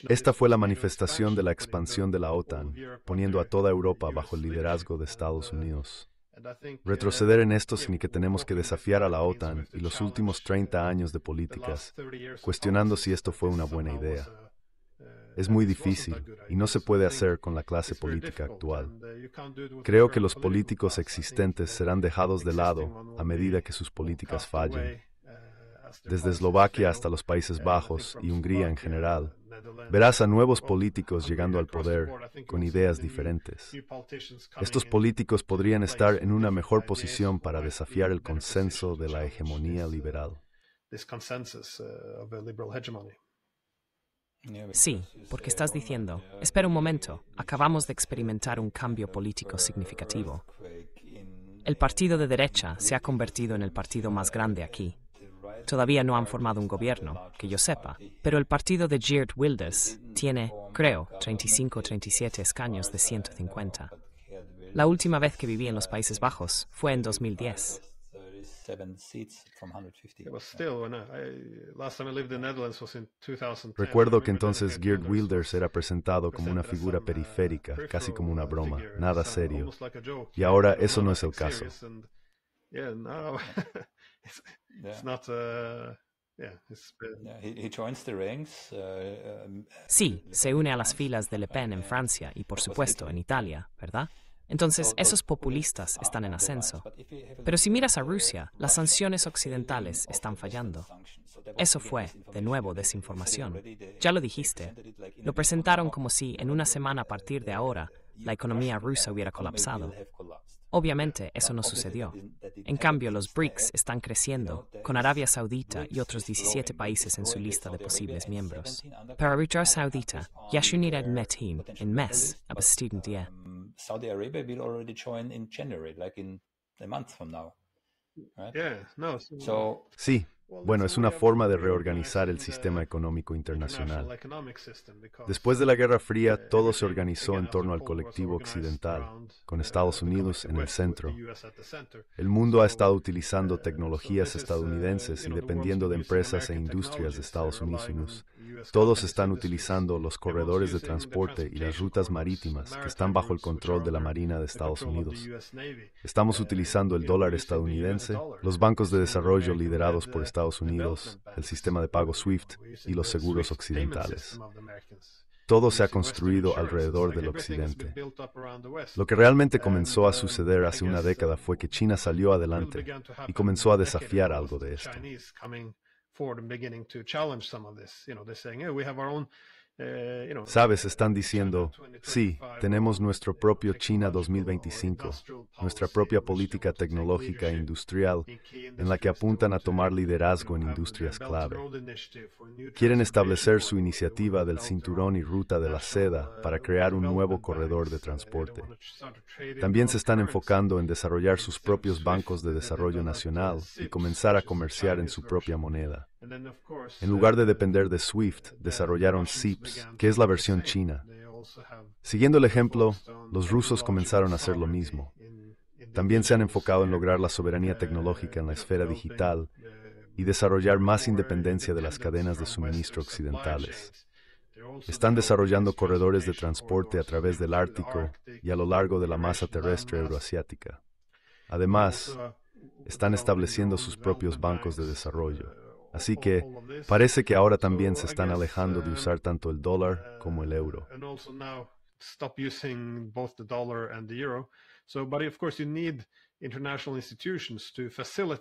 Esta fue la manifestación de la expansión de la OTAN, poniendo a toda Europa bajo el liderazgo de Estados Unidos. Retroceder en esto significa que tenemos que desafiar a la OTAN y los últimos 30 años de políticas, cuestionando si esto fue una buena idea. Es muy difícil y no se puede hacer con la clase política actual. Creo que los políticos existentes serán dejados de lado a medida que sus políticas fallen. Desde Eslovaquia hasta los Países Bajos y Hungría en general, Verás a nuevos políticos llegando al poder con ideas diferentes. Estos políticos podrían estar en una mejor posición para desafiar el consenso de la hegemonía liberal. Sí, porque estás diciendo, espera un momento, acabamos de experimentar un cambio político significativo. El partido de derecha se ha convertido en el partido más grande aquí. Todavía no han formado un gobierno, que yo sepa, pero el partido de Geert Wilders tiene, creo, 35 o 37 escaños de 150. La última vez que viví en los Países Bajos fue en 2010. Recuerdo que entonces Geert Wilders era presentado como una figura periférica, casi como una broma, nada serio. Y ahora eso no es el caso. Sí, se une a las filas de Le Pen en Francia y por supuesto en Italia, ¿verdad? Entonces, esos populistas están en ascenso. Pero si miras a Rusia, las sanciones occidentales están fallando. Eso fue, de nuevo, desinformación. Ya lo dijiste. Lo presentaron como si, en una semana a partir de ahora, la economía rusa hubiera colapsado. Obviamente eso no sucedió. En cambio, los BRICS están creciendo, con Arabia Saudita y otros 17 países en su lista de posibles miembros. Para Arabia Saudita, Yashunir Metin en mes a student Saudi Arabia will already join Sí, Bueno, es una forma de reorganizar el sistema económico internacional. Después de la Guerra Fría, todo se organizó en torno al colectivo occidental, con Estados Unidos en el centro. El mundo ha estado utilizando tecnologías estadounidenses y dependiendo de empresas e industrias de Estados Unidos. Todos están utilizando los corredores de transporte y las rutas marítimas que están bajo el control de la Marina de Estados Unidos. Estamos utilizando el dólar estadounidense, los bancos de desarrollo liderados por Estados Unidos, el sistema de pago SWIFT y los seguros occidentales. Todo se ha construido alrededor del Occidente. Lo que realmente comenzó a suceder hace una década fue que China salió adelante y comenzó a desafiar algo de esto. Eh, Sabes, están diciendo, sí, tenemos nuestro propio China 2025, nuestra propia política tecnológica e industrial, en la que apuntan a tomar liderazgo en industrias clave. Quieren establecer su iniciativa del cinturón y ruta de la seda para crear un nuevo corredor de transporte. También se están enfocando en desarrollar sus propios bancos de desarrollo nacional y comenzar a comerciar en su propia moneda. En lugar de depender de SWIFT, desarrollaron SIPS, que es la versión china. Siguiendo el ejemplo, los rusos comenzaron a hacer lo mismo. También se han enfocado en lograr la soberanía tecnológica en la esfera digital y desarrollar más independencia de las cadenas de suministro occidentales. Están desarrollando corredores de transporte a través del Ártico y a lo largo de la masa terrestre euroasiática. Además, están estableciendo sus propios bancos de desarrollo. Así que parece que ahora también se están alejando de usar tanto el dólar como el euro.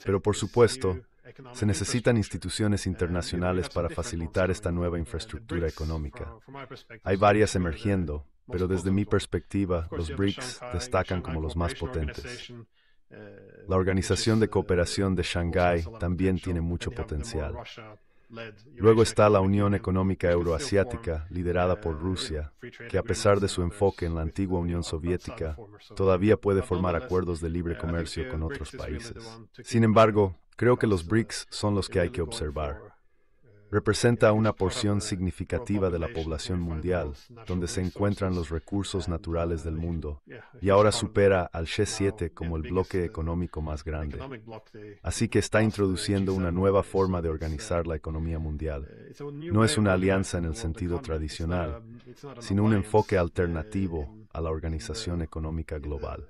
Pero por supuesto, se necesitan instituciones internacionales para facilitar esta nueva infraestructura económica. Hay varias emergiendo, pero desde mi perspectiva, los BRICS destacan como los más potentes. La Organización de Cooperación de Shanghái también tiene mucho potencial. Luego está la Unión Económica Euroasiática, liderada por Rusia, que a pesar de su enfoque en la antigua Unión Soviética, todavía puede formar acuerdos de libre comercio con otros países. Sin embargo, creo que los BRICS son los que hay que observar representa una porción significativa de la población mundial, donde se encuentran los recursos naturales del mundo, y ahora supera al G7 como el bloque económico más grande. Así que está introduciendo una nueva forma de organizar la economía mundial. No es una alianza en el sentido tradicional, sino un enfoque alternativo a la organización económica global.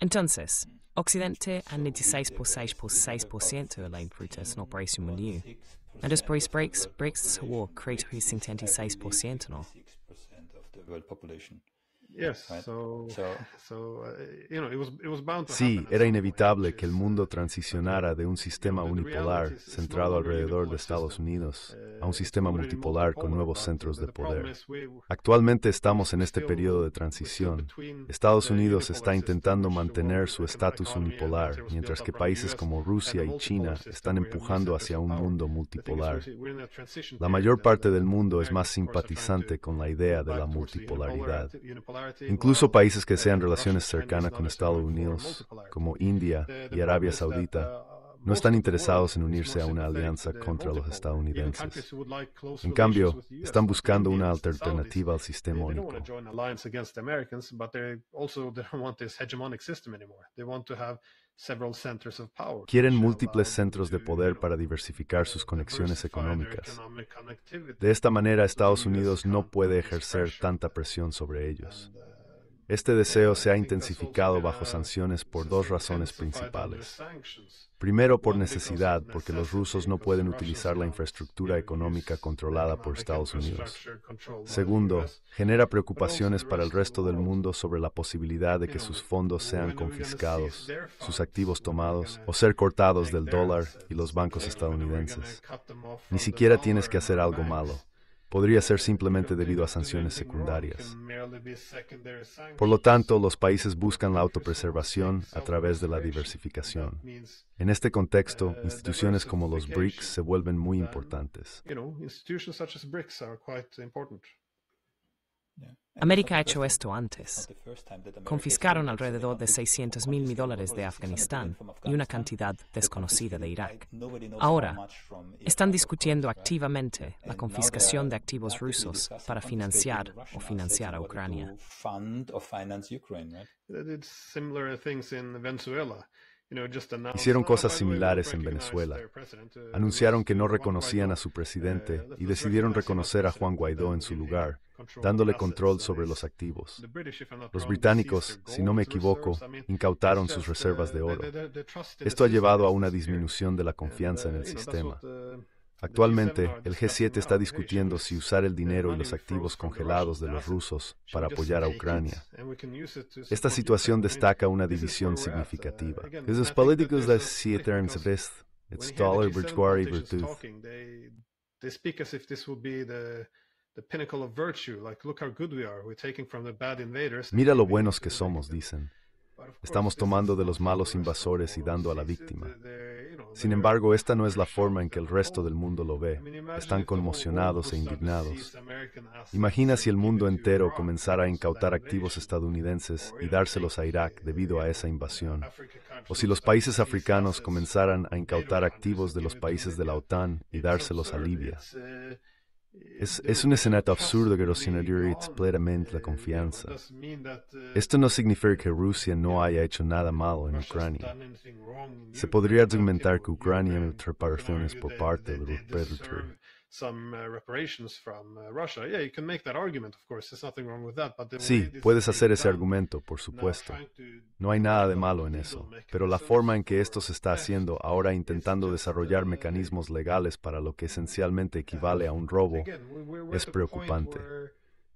Entonces, Occidente a 96,6% de la importación operación mundial. Y después BRICS, BRICS hubo crecido 56%, ¿no? Sí, era inevitable que el mundo transicionara de un sistema unipolar centrado alrededor de Estados Unidos a un sistema multipolar con nuevos centros de poder. Actualmente estamos en este periodo de transición. Estados Unidos está intentando mantener su estatus unipolar, mientras que países como Rusia y China están empujando hacia un mundo multipolar. La mayor parte del mundo es más simpatizante con la idea de la multipolaridad. Incluso países que sean relaciones cercanas con Estados Unidos, como India y Arabia Saudita, no están interesados en unirse a una alianza contra los estadounidenses. En cambio, están buscando una alternativa al sistema único. Quieren múltiples centros de poder para diversificar sus conexiones económicas. De esta manera, Estados Unidos no puede ejercer tanta presión sobre ellos. Este deseo se ha intensificado bajo sanciones por dos razones principales. Primero, por necesidad, porque los rusos no pueden utilizar la infraestructura económica controlada por Estados Unidos. Segundo, genera preocupaciones para el resto del mundo sobre la posibilidad de que sus fondos sean confiscados, sus activos tomados o ser cortados del dólar y los bancos estadounidenses. Ni siquiera tienes que hacer algo malo podría ser simplemente debido a sanciones secundarias. Por lo tanto, los países buscan la autopreservación a través de la diversificación. En este contexto, instituciones como los BRICS se vuelven muy importantes. América ha hecho esto antes. Confiscaron alrededor de 600 mil dólares de Afganistán y una cantidad desconocida de Irak. Ahora, están discutiendo activamente la confiscación de activos rusos para financiar o financiar a Ucrania. Hicieron cosas similares en Venezuela. Anunciaron que no reconocían a su presidente y decidieron reconocer a Juan Guaidó en su lugar, dándole control sobre los activos. Los británicos, si no me equivoco, incautaron sus reservas de oro. Esto ha llevado a una disminución de la confianza en el sistema. Actualmente, el G7 está discutiendo si usar el dinero y los activos congelados de los rusos para apoyar a Ucrania. Esta situación destaca una división significativa. Los políticos de G7 Mira lo buenos que somos, dicen. Estamos tomando de los malos invasores y dando a la víctima. Sin embargo, esta no es la forma en que el resto del mundo lo ve. Están conmocionados e indignados. Imagina si el mundo entero comenzara a incautar activos estadounidenses y dárselos a Irak debido a esa invasión. O si los países africanos comenzaran a incautar activos de los países de la OTAN y dárselos a Libia. Es, un escenario absurdo que erosionaría plenamente la confianza. Esto no significa que Rusia no haya hecho nada malo en Ucrania. Se podría argumentar que Ucrania no reparaciones por parte de los Sí, puedes hacer ese argumento, por supuesto. No hay nada de malo en eso, pero la forma en que esto se está haciendo ahora intentando desarrollar mecanismos legales para lo que esencialmente equivale a un robo es preocupante.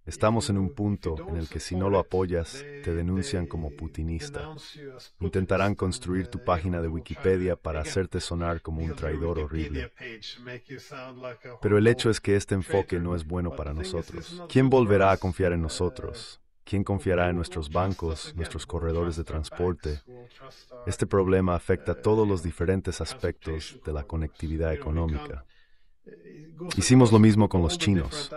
Estamos en un punto en el que si no lo apoyas, te denuncian como putinista. Intentarán construir tu página de Wikipedia para hacerte sonar como un traidor horrible. Pero el hecho es que este enfoque no es bueno para nosotros. ¿Quién volverá a confiar en nosotros? ¿Quién confiará en nuestros bancos, nuestros corredores de transporte? Este problema afecta todos los diferentes aspectos de la conectividad económica. Hicimos lo mismo con los chinos.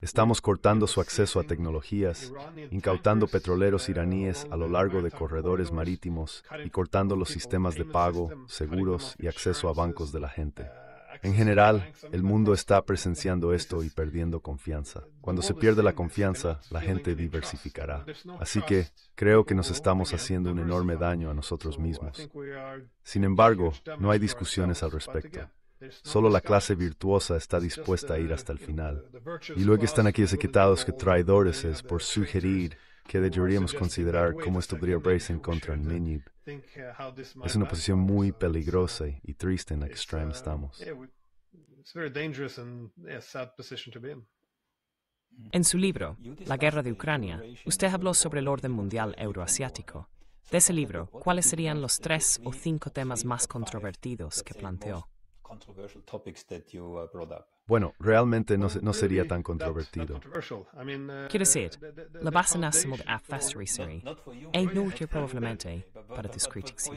Estamos cortando su acceso a tecnologías, incautando petroleros iraníes a lo largo de corredores marítimos y cortando los sistemas de pago, seguros y acceso a bancos de la gente. En general, el mundo está presenciando esto y perdiendo confianza. Cuando se pierde la confianza, la gente diversificará. Así que creo que nos estamos haciendo un enorme daño a nosotros mismos. Sin embargo, no hay discusiones al respecto. Solo la clase virtuosa está dispuesta a ir hasta el final. Y luego están aquí etiquetados que traidores es por sugerir que deberíamos considerar cómo esto podría en contra de Es una posición muy peligrosa y triste en la que estamos. En su libro, La guerra de Ucrania, usted habló sobre el orden mundial euroasiático. De ese libro, ¿cuáles serían los tres o cinco temas más controvertidos que planteó? Bueno, realmente no, no sería tan controvertido. Quiero decir, la base nacional de Afastry serie è inutile probablemente para tus críticos.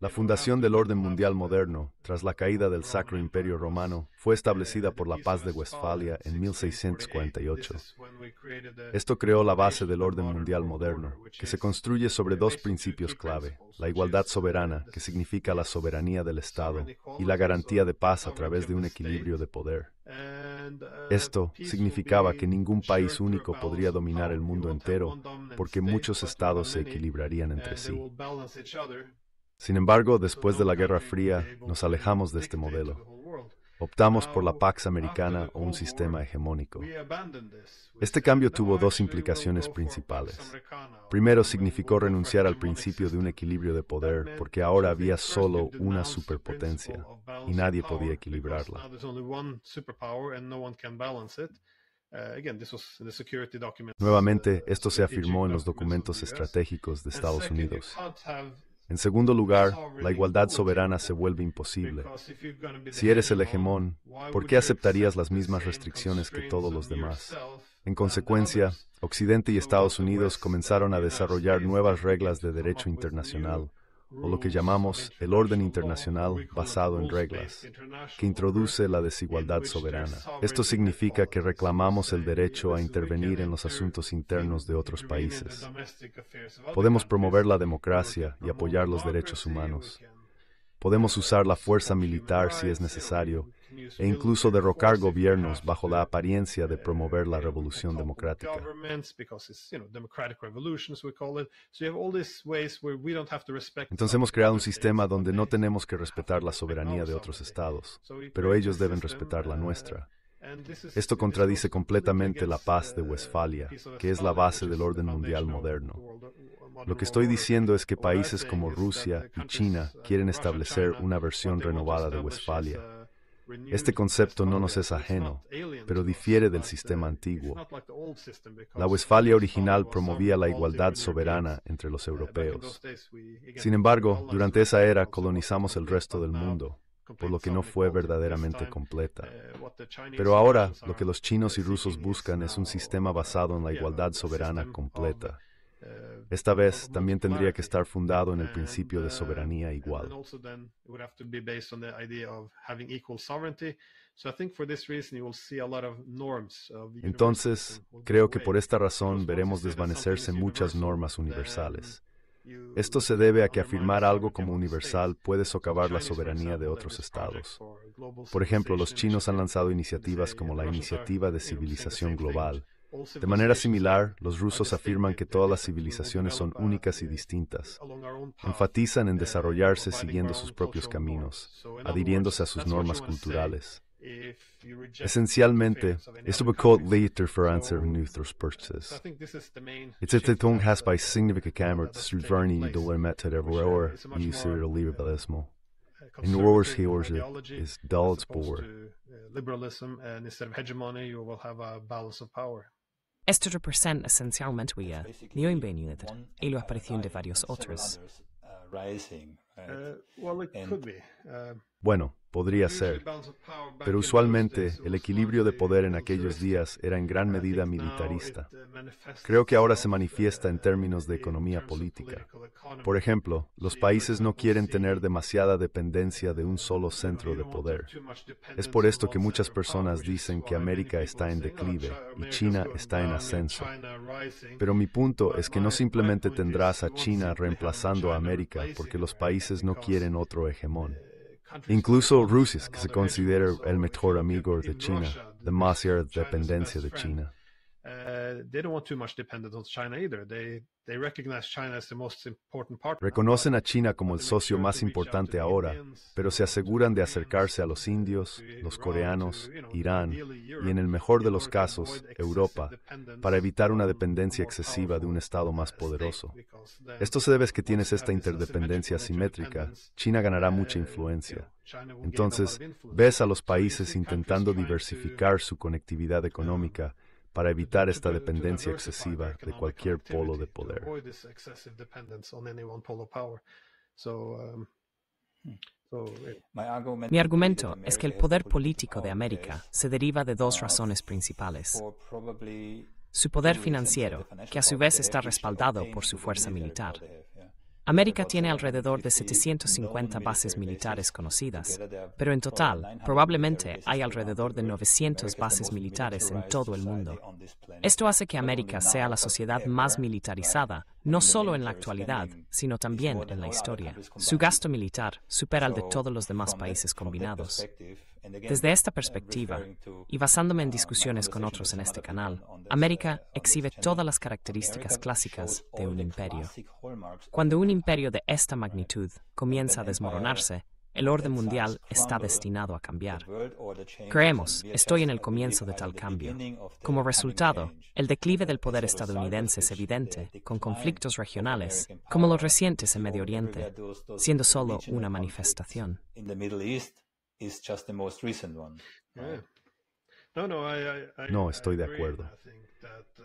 La fundación del orden mundial moderno, tras la caída del Sacro Imperio Romano, fue establecida por la Paz de Westfalia en 1648. Esto creó la base del orden mundial moderno, que se construye sobre dos principios clave, la igualdad soberana, que significa la soberanía del Estado, y la garantía de paz a través de un equilibrio de poder. Esto significaba que ningún país único podría dominar el mundo entero porque muchos estados se equilibrarían entre sí. Sin embargo, después de la Guerra Fría, nos alejamos de este modelo. Optamos por la Pax Americana o un sistema hegemónico. Este cambio tuvo dos implicaciones principales. Primero, significó renunciar al principio de un equilibrio de poder porque ahora había solo una superpotencia y nadie podía equilibrarla. Nuevamente, esto se afirmó en los documentos estratégicos de Estados Unidos. En segundo lugar, la igualdad soberana se vuelve imposible. Si eres el hegemón, ¿por qué aceptarías las mismas restricciones que todos los demás? En consecuencia, Occidente y Estados Unidos comenzaron a desarrollar nuevas reglas de derecho internacional, o lo que llamamos el orden internacional basado en reglas, que introduce la desigualdad soberana. Esto significa que reclamamos el derecho a intervenir en los asuntos internos de otros países. Podemos promover la democracia y apoyar los derechos humanos. Podemos usar la fuerza militar si es necesario e incluso derrocar gobiernos bajo la apariencia de promover la revolución democrática. Entonces hemos creado un sistema donde no tenemos que respetar la soberanía de otros estados, pero ellos deben respetar la nuestra. Esto contradice completamente la paz de Westfalia, que es la base del orden mundial moderno. Lo que estoy diciendo es que países como Rusia y China quieren establecer una versión renovada de Westfalia, este concepto no nos es ajeno, pero difiere del sistema antiguo. La Westfalia original promovía la igualdad soberana entre los europeos. Sin embargo, durante esa era colonizamos el resto del mundo, por lo que no fue verdaderamente completa. Pero ahora lo que los chinos y rusos buscan es un sistema basado en la igualdad soberana completa. Esta vez también tendría que estar fundado en el principio de soberanía igual. Entonces, creo que por esta razón veremos desvanecerse muchas normas universales. Esto se debe a que afirmar algo como universal puede socavar la soberanía de otros estados. Por ejemplo, los chinos han lanzado iniciativas como la Iniciativa de Civilización Global, de manera similar, los rusos afirman que todas las civilizaciones son únicas y distintas. Enfatizan en desarrollarse siguiendo sus propios caminos, adhiriéndose a sus normas culturales. Esencialmente, esto bekort later för ansökningsprocessen. It's ett tung has by significant kamer slutvarning i med till över i liberalismo. En års heorge is dalt spår. Liberalism and instead of hegemony you will have a balance of power. Esto representa esencialmente el neoinvenidad y la aparición de varios otros. Bueno, Podría ser, pero usualmente el equilibrio de poder en aquellos días era en gran medida militarista. Creo que ahora se manifiesta en términos de economía política. Por ejemplo, los países no quieren tener demasiada dependencia de un solo centro de poder. Es por esto que muchas personas dicen que América está en declive y China está en ascenso. Pero mi punto es que no simplemente tendrás a China reemplazando a América porque los países no quieren otro hegemón. Incluso Rusia, que se considera el mejor amigo de China, demasiada dependencia de China. Reconocen a China como el socio más importante ahora, pero se aseguran de acercarse a los indios, los coreanos, Irán y, en el mejor de los casos, Europa, para evitar una dependencia excesiva de un Estado más poderoso. Esto se debe a que tienes esta interdependencia asimétrica. China ganará mucha influencia. Entonces, ves a los países intentando diversificar su conectividad económica para evitar esta dependencia excesiva de cualquier polo de poder. Mi argumento es que el poder político de América se deriva de dos razones principales. Su poder financiero, que a su vez está respaldado por su fuerza militar, América tiene alrededor de 750 bases militares conocidas, pero en total probablemente hay alrededor de 900 bases militares en todo el mundo. Esto hace que América sea la sociedad más militarizada, no solo en la actualidad, sino también en la historia. Su gasto militar supera el de todos los demás países combinados. Desde esta perspectiva, y basándome en discusiones con otros en este canal, América exhibe todas las características clásicas de un imperio. Cuando un imperio de esta magnitud comienza a desmoronarse, el orden mundial está destinado a cambiar. Creemos, estoy en el comienzo de tal cambio. Como resultado, el declive del poder estadounidense es evidente, con conflictos regionales, como los recientes en Medio Oriente, siendo solo una manifestación. No, estoy de acuerdo.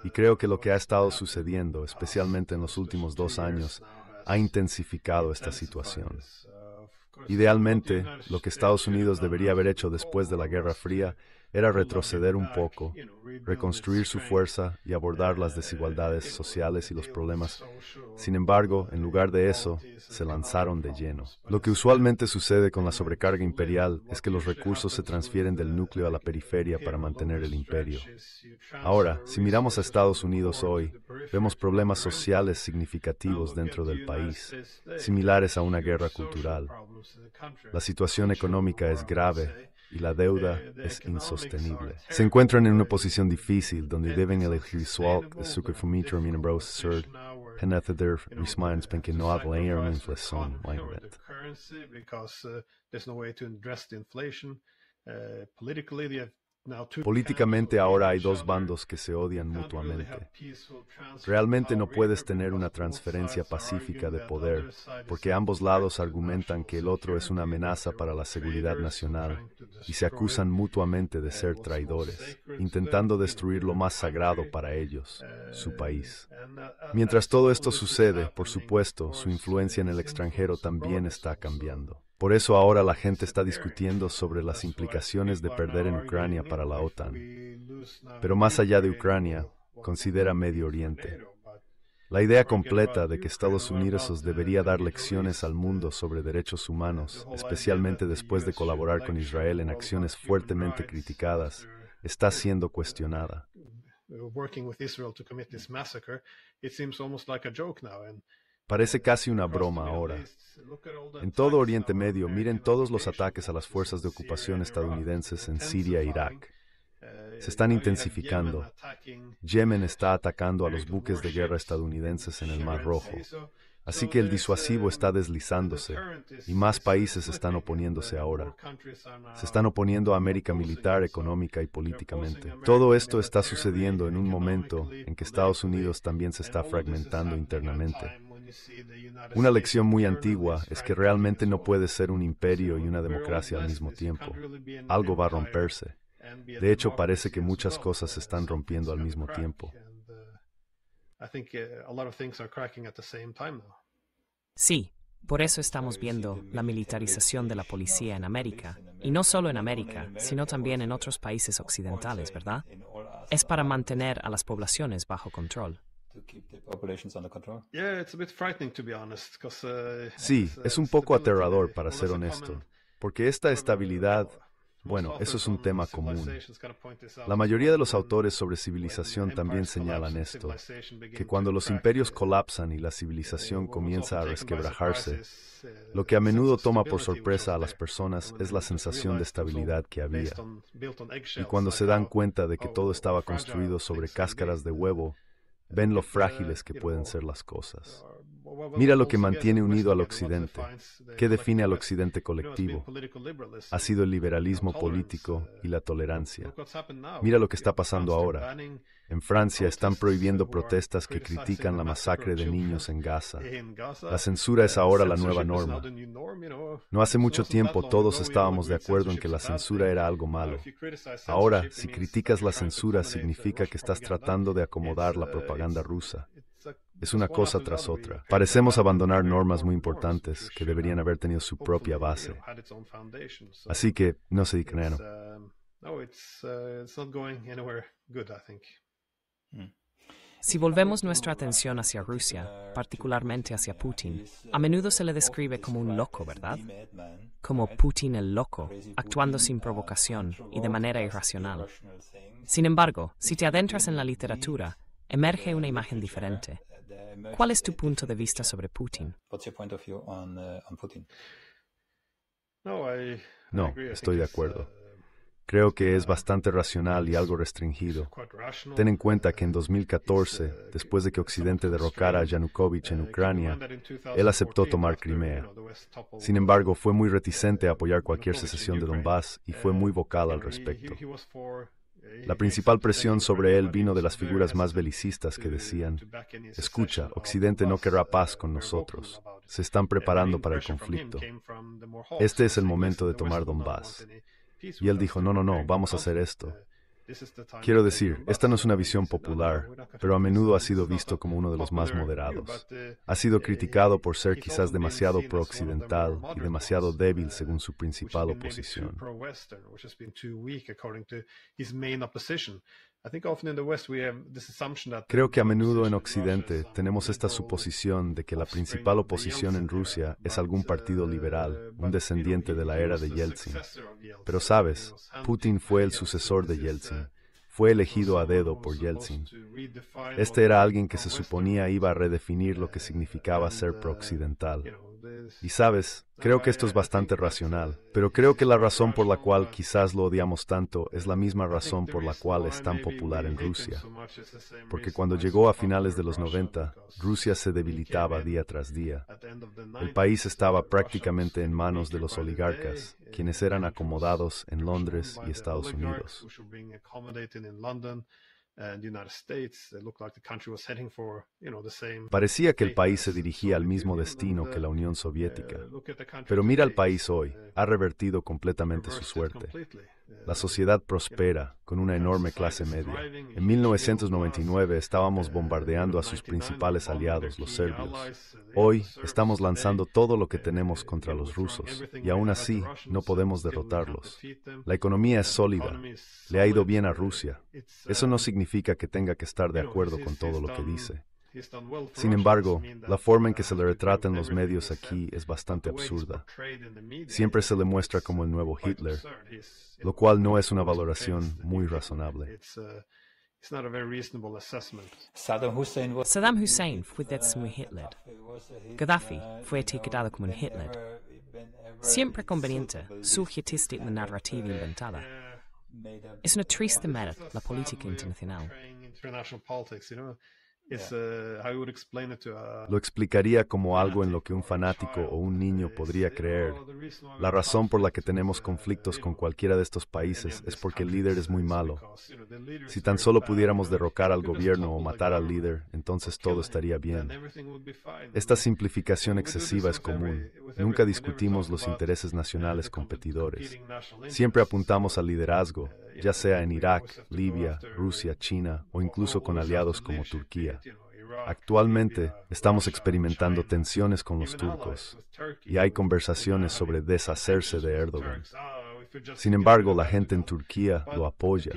Y creo que lo que ha estado sucediendo, especialmente en los últimos dos años, ha intensificado esta situación. Idealmente, lo que Estados Unidos debería haber hecho después de la Guerra Fría era retroceder un poco, reconstruir su fuerza y abordar las desigualdades sociales y los problemas. Sin embargo, en lugar de eso, se lanzaron de lleno. Lo que usualmente sucede con la sobrecarga imperial es que los recursos se transfieren del núcleo a la periferia para mantener el imperio. Ahora, si miramos a Estados Unidos hoy, vemos problemas sociales significativos dentro del país, similares a una guerra cultural. La situación económica es grave y la deuda es insostenible. Se encuentran en una posición difícil donde deben elegir swalk de sucre fumitro minabros serd henetheder rismines pen que no hablan una inflación langment. Políticamente ahora hay dos bandos que se odian mutuamente. Realmente no puedes tener una transferencia pacífica de poder porque ambos lados argumentan que el otro es una amenaza para la seguridad nacional y se acusan mutuamente de ser traidores, intentando destruir lo más sagrado para ellos, su país. Mientras todo esto sucede, por supuesto, su influencia en el extranjero también está cambiando. Por eso ahora la gente está discutiendo sobre las implicaciones de perder en Ucrania para la OTAN. Pero más allá de Ucrania, considera Medio Oriente. La idea completa de que Estados Unidos os debería dar lecciones al mundo sobre derechos humanos, especialmente después de colaborar con Israel en acciones fuertemente criticadas, está siendo cuestionada. Parece casi una broma ahora. En todo Oriente Medio, miren todos los ataques a las fuerzas de ocupación estadounidenses en Siria e Irak. Se están intensificando. Yemen está atacando a los buques de guerra estadounidenses en el Mar Rojo. Así que el disuasivo está deslizándose y más países están oponiéndose ahora. Se están oponiendo a América militar, económica y políticamente. Todo esto está sucediendo en un momento en que Estados Unidos también se está fragmentando internamente. Una lección muy antigua es que realmente no puede ser un imperio y una democracia al mismo tiempo. Algo va a romperse. De hecho, parece que muchas cosas se están rompiendo al mismo tiempo. Sí, por eso estamos viendo la militarización de la policía en América, y no solo en América, sino también en otros países occidentales, ¿verdad? Es para mantener a las poblaciones bajo control. Sí, es un poco aterrador para ser honesto, porque esta estabilidad, bueno, eso es un tema común. La mayoría de los autores sobre civilización también señalan esto, que cuando los imperios colapsan y la civilización comienza a resquebrajarse, uh, lo que a menudo toma por sorpresa a las personas es la sensación de estabilidad que había. Y cuando se dan cuenta de que todo estaba construido sobre cáscaras de huevo, ven lo frágiles que pueden ser las cosas. Mira lo que mantiene unido al Occidente. ¿Qué define al Occidente colectivo? Ha sido el liberalismo político y la tolerancia. Mira lo que está pasando ahora. En Francia están prohibiendo protestas que critican la masacre de niños en Gaza. La censura es ahora la nueva norma. No hace mucho tiempo todos estábamos de acuerdo en que la censura era algo malo. Ahora, si criticas la censura significa que estás tratando de acomodar la propaganda rusa. Es una cosa tras otra. Parecemos abandonar normas muy importantes que deberían haber tenido su propia base. Así que no se digan. Si volvemos nuestra atención hacia Rusia, particularmente hacia Putin, a menudo se le describe como un loco, ¿verdad? Como Putin el loco, actuando sin provocación y de manera irracional. Sin embargo, si te adentras en la literatura, emerge una imagen diferente. ¿Cuál es tu punto de vista sobre Putin? No, estoy de acuerdo. Creo que es bastante racional y algo restringido. Ten en cuenta que en 2014, después de que Occidente derrocara a Yanukovych en Ucrania, él aceptó tomar Crimea. Sin embargo, fue muy reticente a apoyar cualquier secesión de Donbass y fue muy vocal al respecto. La principal presión sobre él vino de las figuras más belicistas que decían, escucha, Occidente no querrá paz con nosotros, se están preparando para el conflicto. Este es el momento de tomar Donbass. Y él dijo, no, no, no, vamos a hacer esto. Quiero decir, esta no es una visión popular, pero a menudo ha sido visto como uno de los más moderados. Ha sido criticado por ser quizás demasiado pro-occidental y demasiado débil según su principal oposición. Creo que a menudo en Occidente tenemos esta suposición de que la principal oposición en Rusia es algún partido liberal, un descendiente de la era de Yeltsin. Pero sabes, Putin fue el sucesor de Yeltsin. Fue elegido a dedo por Yeltsin. Este era alguien que se suponía iba a redefinir lo que significaba ser pro-occidental. Y sabes, creo que esto es bastante racional, pero creo que la razón por la cual quizás lo odiamos tanto es la misma razón por la cual es tan popular en Rusia. Porque cuando llegó a finales de los 90, Rusia se debilitaba día tras día. El país estaba prácticamente en manos de los oligarcas, quienes eran acomodados en Londres y Estados Unidos. Parecía que el país se dirigía al mismo destino que la Unión Soviética. Pero mira el país hoy, ha revertido completamente su suerte. La sociedad prospera con una enorme clase media. En 1999 estábamos bombardeando a sus principales aliados, los serbios. Hoy estamos lanzando todo lo que tenemos contra los rusos y aún así no podemos derrotarlos. La economía es sólida. Le ha ido bien a Rusia. Eso no significa que tenga que estar de acuerdo con todo lo que dice. Sin embargo, la forma en que se le retrata en los medios aquí es bastante absurda. Siempre se le muestra como el nuevo Hitler, lo cual no es una valoración muy razonable. Saddam Hussein fue como Hitler. Gaddafi fue etiquetado como un Hitler. Siempre conveniente, sujetista la narrativa inventada. Es una triste mera la política internacional. Lo explicaría como algo en lo que un fanático o un niño podría creer. La razón por la que tenemos conflictos con cualquiera de estos países es porque el líder es muy malo. Si tan solo pudiéramos derrocar al gobierno o matar al líder, entonces todo estaría bien. Esta simplificación excesiva es común. Nunca discutimos los intereses nacionales competidores. Siempre apuntamos al liderazgo, ya sea en Irak, Libia, Rusia, China o incluso con aliados como Turquía. Actualmente estamos experimentando tensiones con los turcos y hay conversaciones sobre deshacerse de Erdogan. Sin embargo, la gente en Turquía lo apoya.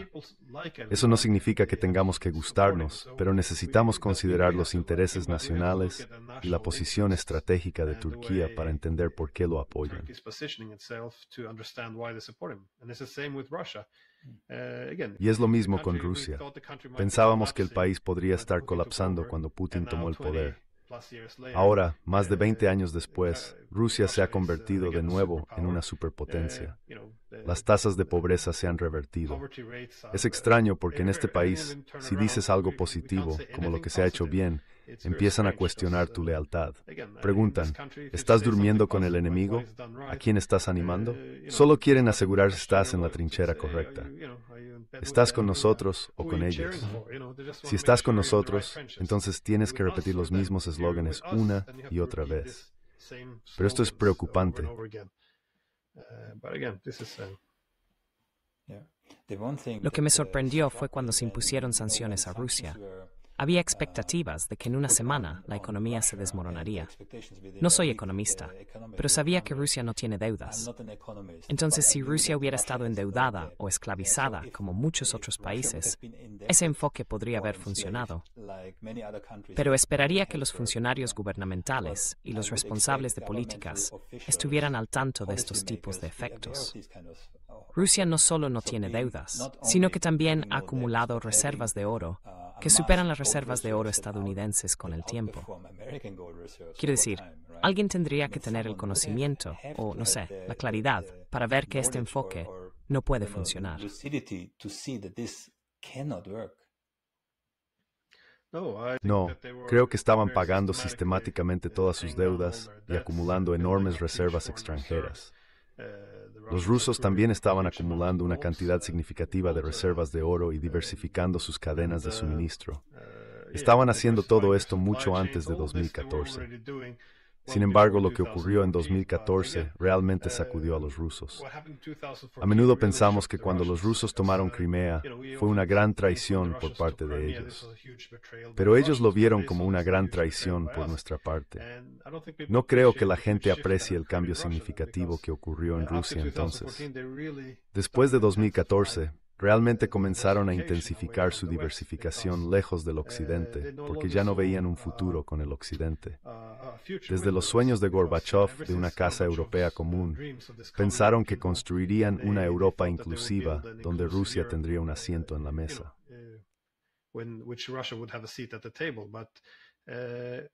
Eso no significa que tengamos que gustarnos, pero necesitamos considerar los intereses nacionales y la posición estratégica de Turquía para entender por qué lo apoyan. Y es lo mismo con Rusia. Pensábamos que el país podría estar colapsando cuando Putin tomó el poder. Ahora, más de 20 años después, Rusia se ha convertido de nuevo en una superpotencia. Las tasas de pobreza se han revertido. Es extraño porque en este país, si dices algo positivo, como lo que se ha hecho bien, empiezan a cuestionar tu lealtad. Preguntan, ¿estás durmiendo con el enemigo? ¿A quién estás animando? Solo quieren asegurar si estás en la trinchera correcta. ¿Estás con nosotros o con ellos? Si estás con nosotros, entonces tienes que repetir los mismos eslóganes una y otra vez. Pero esto es preocupante. Lo que me sorprendió fue cuando se impusieron sanciones a Rusia. Había expectativas de que en una semana la economía se desmoronaría. No soy economista, pero sabía que Rusia no tiene deudas. Entonces, si Rusia hubiera estado endeudada o esclavizada como muchos otros países, ese enfoque podría haber funcionado. Pero esperaría que los funcionarios gubernamentales y los responsables de políticas estuvieran al tanto de estos tipos de efectos. Rusia no solo no tiene deudas, sino que también ha acumulado reservas de oro que superan las reservas de oro estadounidenses con el tiempo. Quiero decir, alguien tendría que tener el conocimiento o, no sé, la claridad para ver que este enfoque no puede funcionar. No, creo que estaban pagando sistemáticamente todas sus deudas y acumulando enormes reservas extranjeras. Los rusos también estaban acumulando una cantidad significativa de reservas de oro y diversificando sus cadenas de suministro. Estaban haciendo todo esto mucho antes de 2014. Sin embargo, lo que ocurrió en 2014 realmente sacudió a los rusos. A menudo pensamos que cuando los rusos tomaron Crimea fue una gran traición por parte de ellos. Pero ellos lo vieron como una gran traición por nuestra parte. No creo que la gente aprecie el cambio significativo que ocurrió en Rusia entonces. Después de 2014, realmente comenzaron a intensificar su diversificación lejos del occidente, porque ya no veían un futuro con el occidente. Desde los sueños de Gorbachev de una casa europea común, pensaron que construirían una Europa inclusiva donde Rusia tendría un asiento en la mesa. Eh,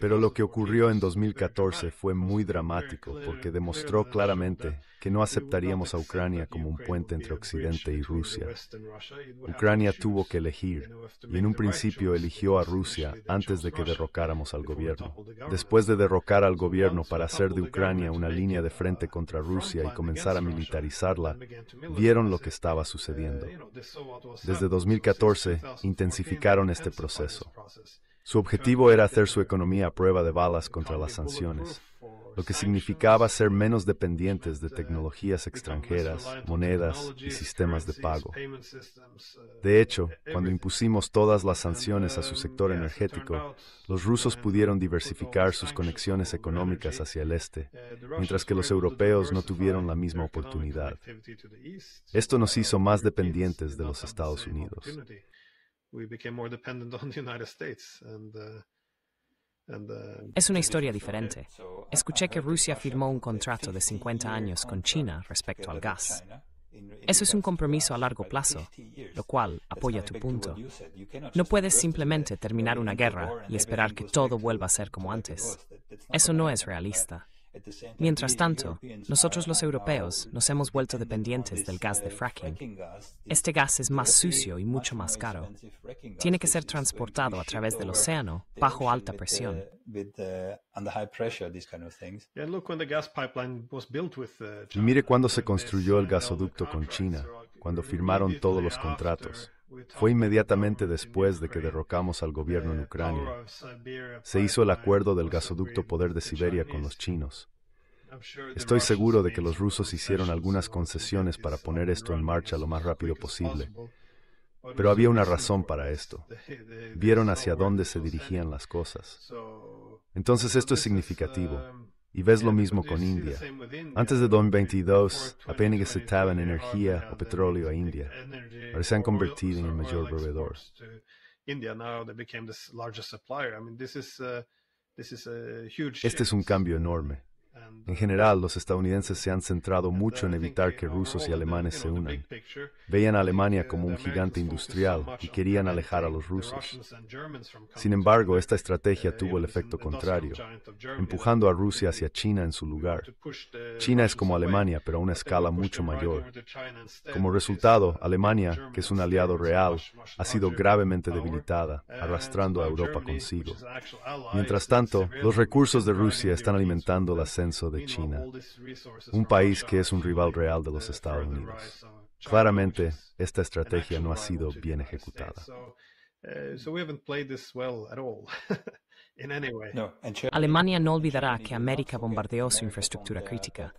Pero lo que ocurrió en 2014 fue muy dramático porque demostró claramente que no aceptaríamos a Ucrania como un puente entre Occidente y Rusia. Ucrania tuvo que elegir y en un principio eligió a Rusia antes de que derrocáramos al gobierno. Después de derrocar al gobierno para hacer de Ucrania una línea de frente contra Rusia y comenzar a militarizarla, vieron lo que estaba sucediendo. Desde 2014 intensificaron este proceso. Su objetivo era hacer su economía a prueba de balas contra las sanciones, lo que significaba ser menos dependientes de tecnologías extranjeras, monedas y sistemas de pago. De hecho, cuando impusimos todas las sanciones a su sector energético, los rusos pudieron diversificar sus conexiones económicas hacia el este, mientras que los europeos no tuvieron la misma oportunidad. Esto nos hizo más dependientes de los Estados Unidos. Es una historia diferente. Escuché que Rusia firmó un contrato de 50 años con China respecto al gas. Eso es un compromiso a largo plazo, lo cual apoya tu punto. No puedes simplemente terminar una guerra y esperar que todo vuelva a ser como antes. Eso no es realista. Mientras tanto, nosotros los europeos nos hemos vuelto dependientes del gas de fracking. Este gas es más sucio y mucho más caro. Tiene que ser transportado a través del océano bajo alta presión. Y mire cuando se construyó el gasoducto con China, cuando firmaron todos los contratos. Fue inmediatamente después de que derrocamos al gobierno en Ucrania. Se hizo el acuerdo del gasoducto Poder de Siberia con los chinos. Estoy seguro de que los rusos hicieron algunas concesiones para poner esto en marcha lo más rápido posible. Pero había una razón para esto. Vieron hacia dónde se dirigían las cosas. Entonces esto es significativo. Y ves lo mismo con India. Antes de 2022, apenas en energía o petróleo a India. Ahora se han convertido en el mayor proveedor. Este es un cambio enorme. En general, los estadounidenses se han centrado mucho en evitar que rusos y alemanes se unan. Veían a Alemania como un gigante industrial y querían alejar a los rusos. Sin embargo, esta estrategia tuvo el efecto contrario, empujando a Rusia hacia China en su lugar. China es como Alemania, pero a una escala mucho mayor. Como resultado, Alemania, que es un aliado real, ha sido gravemente debilitada, arrastrando a Europa consigo. Mientras tanto, los recursos de Rusia están alimentando de China, un país que es un rival real de los Estados Unidos. Claramente, esta estrategia no ha sido bien ejecutada. Alemania no olvidará que América bombardeó su infraestructura crítica.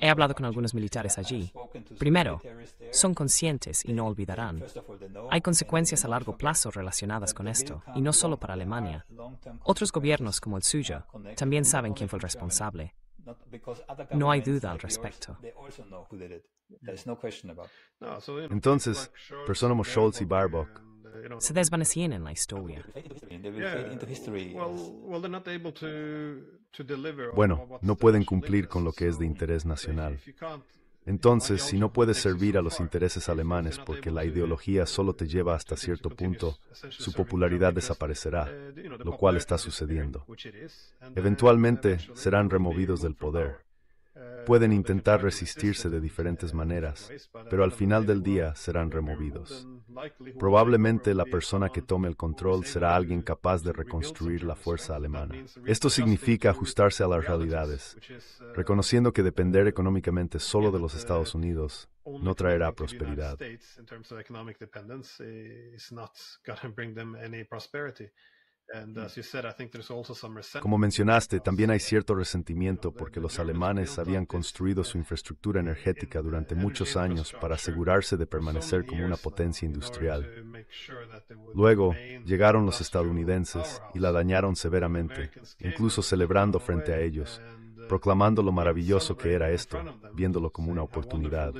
He hablado con algunos militares allí. Primero, son conscientes y no olvidarán. Hay consecuencias a largo plazo relacionadas con esto, y no solo para Alemania. Otros gobiernos como el suyo también saben quién fue el responsable. No hay duda al respecto. Entonces, personas como Scholz y Barbock se desvanecían en la historia. Bueno, no pueden cumplir con lo que es de interés nacional. Entonces, si no puedes servir a los intereses alemanes porque la ideología solo te lleva hasta cierto punto, su popularidad desaparecerá, lo cual está sucediendo. Eventualmente serán removidos del poder. Pueden intentar resistirse de diferentes maneras, pero al final del día serán removidos. Probablemente la persona que tome el control será alguien capaz de reconstruir la fuerza alemana. Esto significa ajustarse a las realidades, reconociendo que depender económicamente solo de los Estados Unidos no traerá prosperidad. Como mencionaste, también hay cierto resentimiento porque los alemanes habían construido su infraestructura energética durante muchos años para asegurarse de permanecer como una potencia industrial. Luego llegaron los estadounidenses y la dañaron severamente, incluso celebrando frente a ellos, proclamando lo maravilloso que era esto, viéndolo como una oportunidad.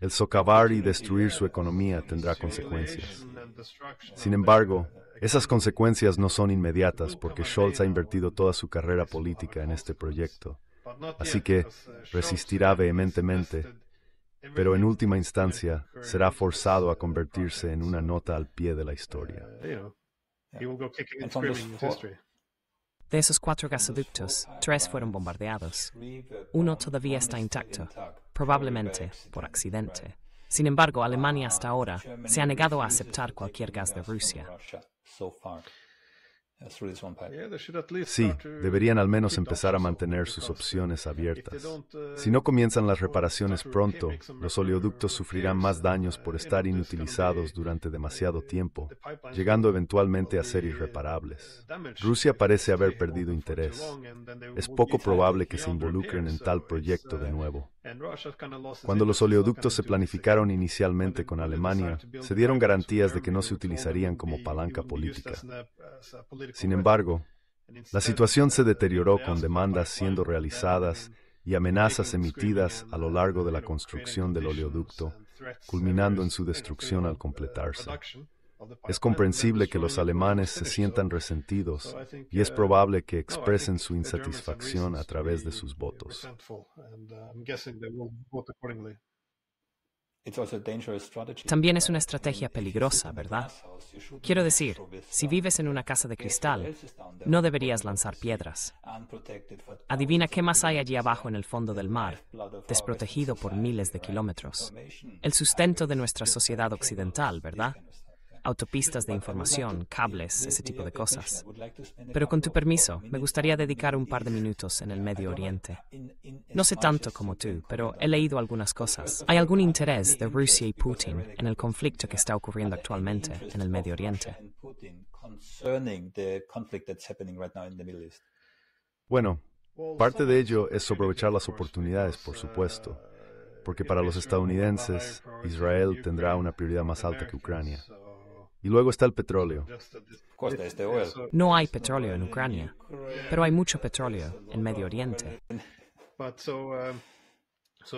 El socavar y destruir su economía tendrá consecuencias. Sin embargo, esas consecuencias no son inmediatas porque Scholz ha invertido toda su carrera política en este proyecto. Así que resistirá vehementemente, pero en última instancia será forzado a convertirse en una nota al pie de la historia. De esos cuatro gasoductos, tres fueron bombardeados. Uno todavía está intacto, probablemente por accidente. Sin embargo, Alemania hasta ahora se ha negado a aceptar cualquier gas de Rusia. Sí, deberían al menos empezar a mantener sus opciones abiertas. Si no comienzan las reparaciones pronto, los oleoductos sufrirán más daños por estar inutilizados durante demasiado tiempo, llegando eventualmente a ser irreparables. Rusia parece haber perdido interés. Es poco probable que se involucren en tal proyecto de nuevo. Cuando los oleoductos se planificaron inicialmente con Alemania, se dieron garantías de que no se utilizarían como palanca política. Sin embargo, la situación se deterioró con demandas siendo realizadas y amenazas emitidas a lo largo de la construcción del oleoducto, culminando en su destrucción al completarse. Es comprensible que los alemanes se sientan resentidos y es probable que expresen su insatisfacción a través de sus votos. También es una estrategia peligrosa, ¿verdad? Quiero decir, si vives en una casa de cristal, no deberías lanzar piedras. Adivina qué más hay allí abajo en el fondo del mar, desprotegido por miles de kilómetros. El sustento de nuestra sociedad occidental, ¿verdad? Autopistas de información, cables, ese tipo de cosas. Pero con tu permiso, me gustaría dedicar un par de minutos en el Medio Oriente. No sé tanto como tú, pero he leído algunas cosas. ¿Hay algún interés de Rusia y Putin en el conflicto que está ocurriendo actualmente en el Medio Oriente? Bueno, parte de ello es aprovechar las oportunidades, por supuesto, porque para los estadounidenses, Israel tendrá una prioridad más alta que Ucrania. Y luego está el petróleo. No hay petróleo en Ucrania, pero hay mucho petróleo en Medio Oriente.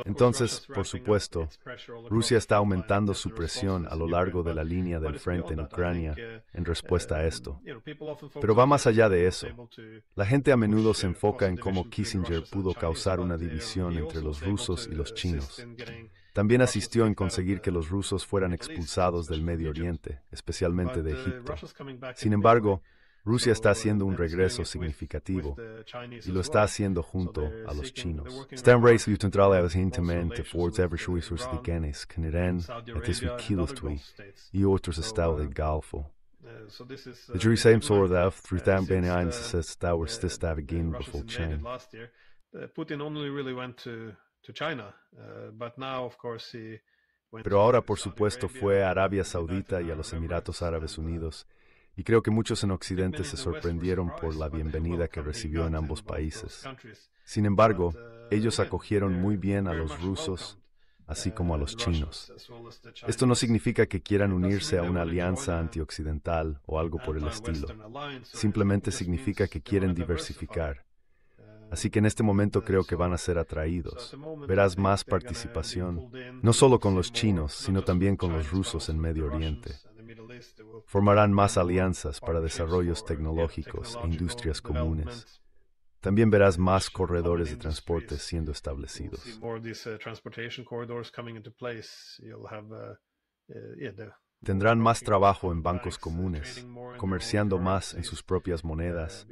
Entonces, por supuesto, Rusia está aumentando su presión a lo largo de la línea del frente en Ucrania en respuesta a esto. Pero va más allá de eso. La gente a menudo se enfoca en cómo Kissinger pudo causar una división entre los rusos y los chinos. También asistió en conseguir que los rusos fueran expulsados del Medio Oriente, especialmente de Egipto. Sin embargo, Rusia está haciendo un regreso significativo y lo está haciendo junto a los chinos. Stan Reis central a hintermente Fords Evershuisers de Genes, Canirán, etis Vikilustui y otros estados del Golfo. The jury same sort of being ein says still again before China. Putin only really went to Pero ahora, por supuesto, fue a Arabia Saudita y a los Emiratos Árabes Unidos, y creo que muchos en Occidente se sorprendieron por la bienvenida que recibió en ambos países. Sin embargo, uh, ellos acogieron muy bien a los rusos, así como a los chinos. Esto no significa que quieran unirse a una alianza antioccidental o algo por el estilo. Simplemente significa que quieren diversificar Así que en este momento creo que van a ser atraídos. Verás más participación, no solo con los chinos, sino también con los rusos en Medio Oriente. Formarán más alianzas para desarrollos tecnológicos e industrias comunes. También verás más corredores de transporte siendo establecidos. Tendrán más trabajo en bancos comunes, comerciando más en sus propias monedas,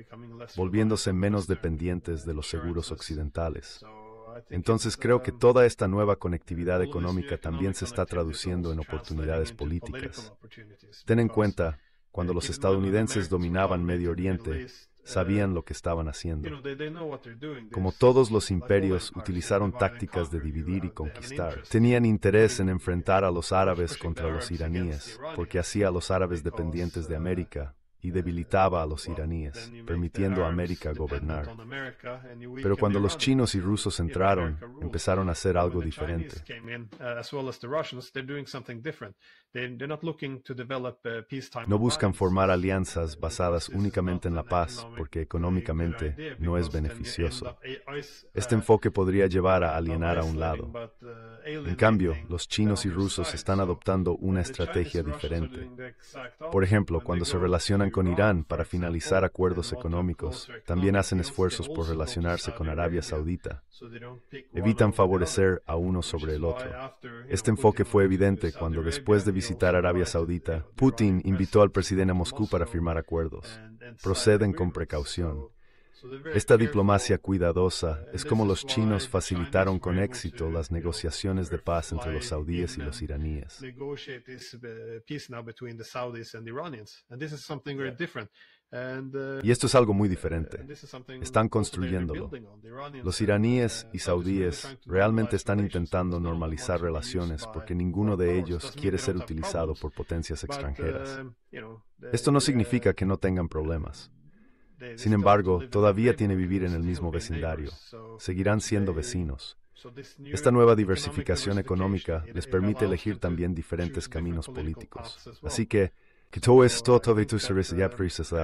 volviéndose menos dependientes de los seguros occidentales. Entonces creo que toda esta nueva conectividad económica también se está traduciendo en oportunidades políticas. Ten en cuenta, cuando los estadounidenses dominaban Medio Oriente, sabían lo que estaban haciendo. Como todos los imperios utilizaron tácticas de dividir y conquistar, tenían interés en enfrentar a los árabes contra los iraníes, porque hacía a los árabes dependientes de América y debilitaba a los iraníes, permitiendo a América gobernar. Pero cuando los chinos y rusos entraron, empezaron a hacer algo diferente. No buscan formar alianzas basadas únicamente en la paz porque económicamente no es beneficioso. Este enfoque podría llevar a alienar a un lado. En cambio, los chinos y rusos están adoptando una estrategia diferente. Por ejemplo, cuando se relacionan con Irán para finalizar acuerdos económicos, también hacen esfuerzos por relacionarse con Arabia Saudita. Evitan favorecer a uno sobre el otro. Este enfoque fue evidente cuando después de visitar Arabia Saudita, Putin invitó al presidente a Moscú para firmar acuerdos. Proceden con precaución. Esta diplomacia cuidadosa es como los chinos facilitaron con éxito las negociaciones de paz entre los saudíes y los iraníes. Y esto es algo muy diferente. Están construyéndolo. Los iraníes y saudíes realmente están intentando normalizar relaciones porque ninguno de ellos quiere ser utilizado por potencias extranjeras. Esto no significa que no tengan problemas. Sin embargo, todavía tiene vivir en el mismo vecindario. Seguirán siendo vecinos. Esta nueva diversificación económica les permite elegir también diferentes caminos políticos. Así que, que todo esto todavía ya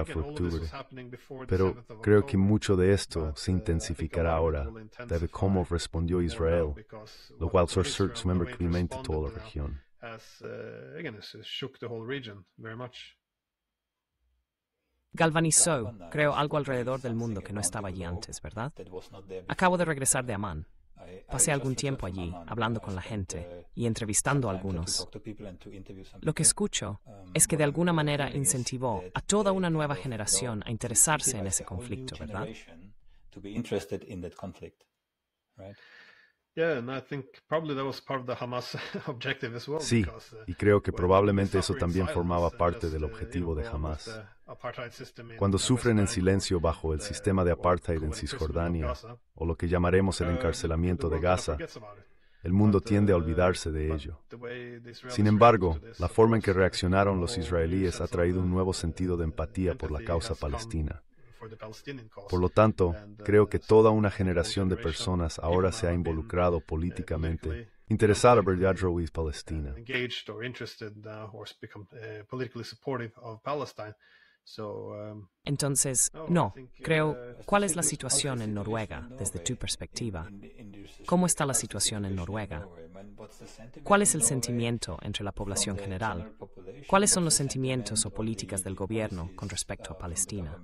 fue octubre. Pero creo que mucho de esto se intensificará ahora, dado cómo respondió Israel, lo cual sorprendentemente toda la región. Galvanizó, creo, algo alrededor del mundo que no estaba allí antes, ¿verdad? Acabo de regresar de Amán. Pasé algún tiempo allí, hablando con la gente y entrevistando a algunos. Lo que escucho es que de alguna manera incentivó a toda una nueva generación a interesarse en ese conflicto, ¿verdad? Sí, y creo que probablemente eso también formaba parte del objetivo de Hamas. Cuando sufren en silencio bajo el sistema de apartheid en Cisjordania, o lo que llamaremos el encarcelamiento de Gaza, el mundo tiende a olvidarse de ello. Sin embargo, la forma en que reaccionaron los israelíes ha traído un nuevo sentido de empatía por la causa palestina. Por lo tanto, creo que toda una generación de personas ahora se ha involucrado políticamente, interesada por y Palestina. Entonces, no, creo, ¿cuál es la situación en Noruega desde tu perspectiva? ¿Cómo está la situación en Noruega? ¿Cuál es el sentimiento entre la población general? ¿Cuáles son los sentimientos o políticas del gobierno con respecto a Palestina?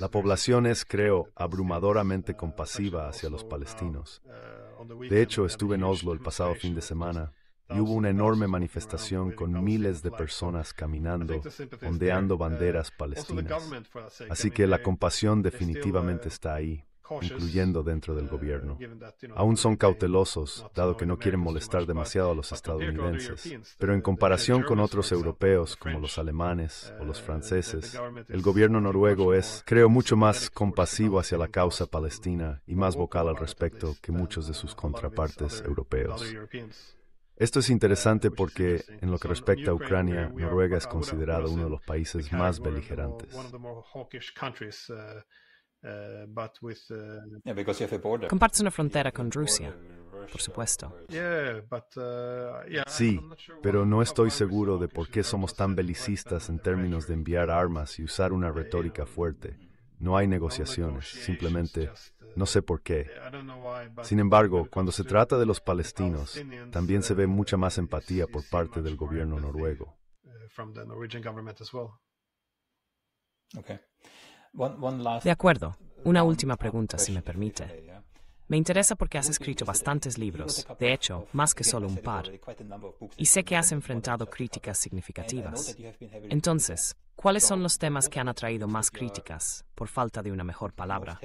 La población es, creo, abrumadoramente compasiva hacia los palestinos. De hecho, estuve en Oslo el pasado fin de semana y hubo una enorme manifestación con miles de personas caminando, ondeando banderas palestinas. Así que la compasión definitivamente está ahí incluyendo dentro del gobierno. Aún son cautelosos, dado que no quieren molestar demasiado a los estadounidenses, pero en comparación con otros europeos como los alemanes o los franceses, el gobierno noruego es, creo, mucho más compasivo hacia la causa palestina y más vocal al respecto que muchos de sus contrapartes europeos. Esto es interesante porque, en lo que respecta a Ucrania, Noruega es considerado uno de los países más beligerantes. Uh, uh, Compartes una frontera con Rusia, por supuesto. Uh, sí, pero no estoy seguro de por qué somos tan belicistas en términos de enviar armas y usar una retórica fuerte. No hay negociaciones, simplemente no sé por qué. Sin embargo, cuando se trata de los palestinos, también se ve mucha más empatía por parte del gobierno noruego. De acuerdo. Una última pregunta, si me permite. Me interesa porque has escrito bastantes libros, de hecho, más que solo un par, y sé que has enfrentado críticas significativas. Entonces, ¿cuáles son los temas que han atraído más críticas, por falta de una mejor palabra?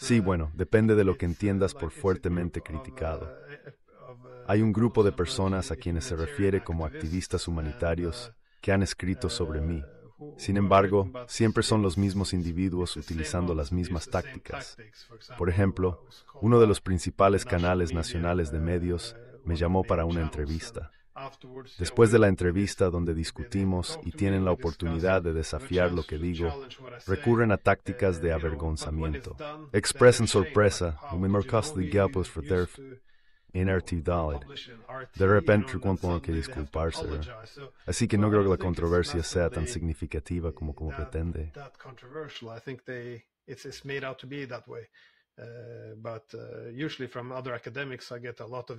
Sí, bueno, depende de lo que entiendas por fuertemente criticado. Hay un grupo de personas a quienes se refiere como activistas humanitarios que han escrito sobre mí, Sin embargo, siempre son los mismos individuos utilizando las mismas tácticas. Por ejemplo, uno de los principales canales nacionales de medios me llamó para una entrevista. Después de la entrevista donde discutimos y tienen la oportunidad de desafiar lo que digo, recurren a tácticas de avergonzamiento. Expresan sorpresa, de repente cuando que disculparse. Así que no creo que la controversia sea tan significativa como, como pretende.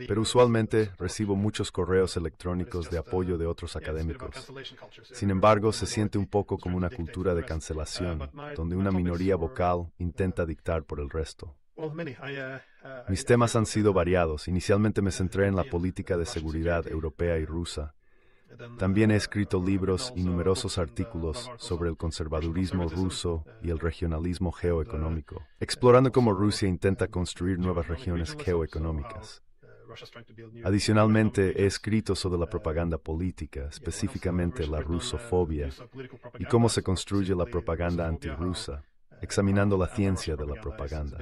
Pero usualmente recibo muchos correos electrónicos de apoyo de otros académicos. Sin embargo, se siente un poco como una cultura de cancelación, donde una minoría vocal intenta dictar por el resto. Mis temas han sido variados. Inicialmente me centré en la política de seguridad europea y rusa. También he escrito libros y numerosos artículos sobre el conservadurismo ruso y el regionalismo geoeconómico, explorando cómo Rusia intenta construir nuevas regiones geoeconómicas. Adicionalmente, he escrito sobre la propaganda política, específicamente la rusofobia, y cómo se construye la propaganda antirrusa, examinando la ciencia de la propaganda.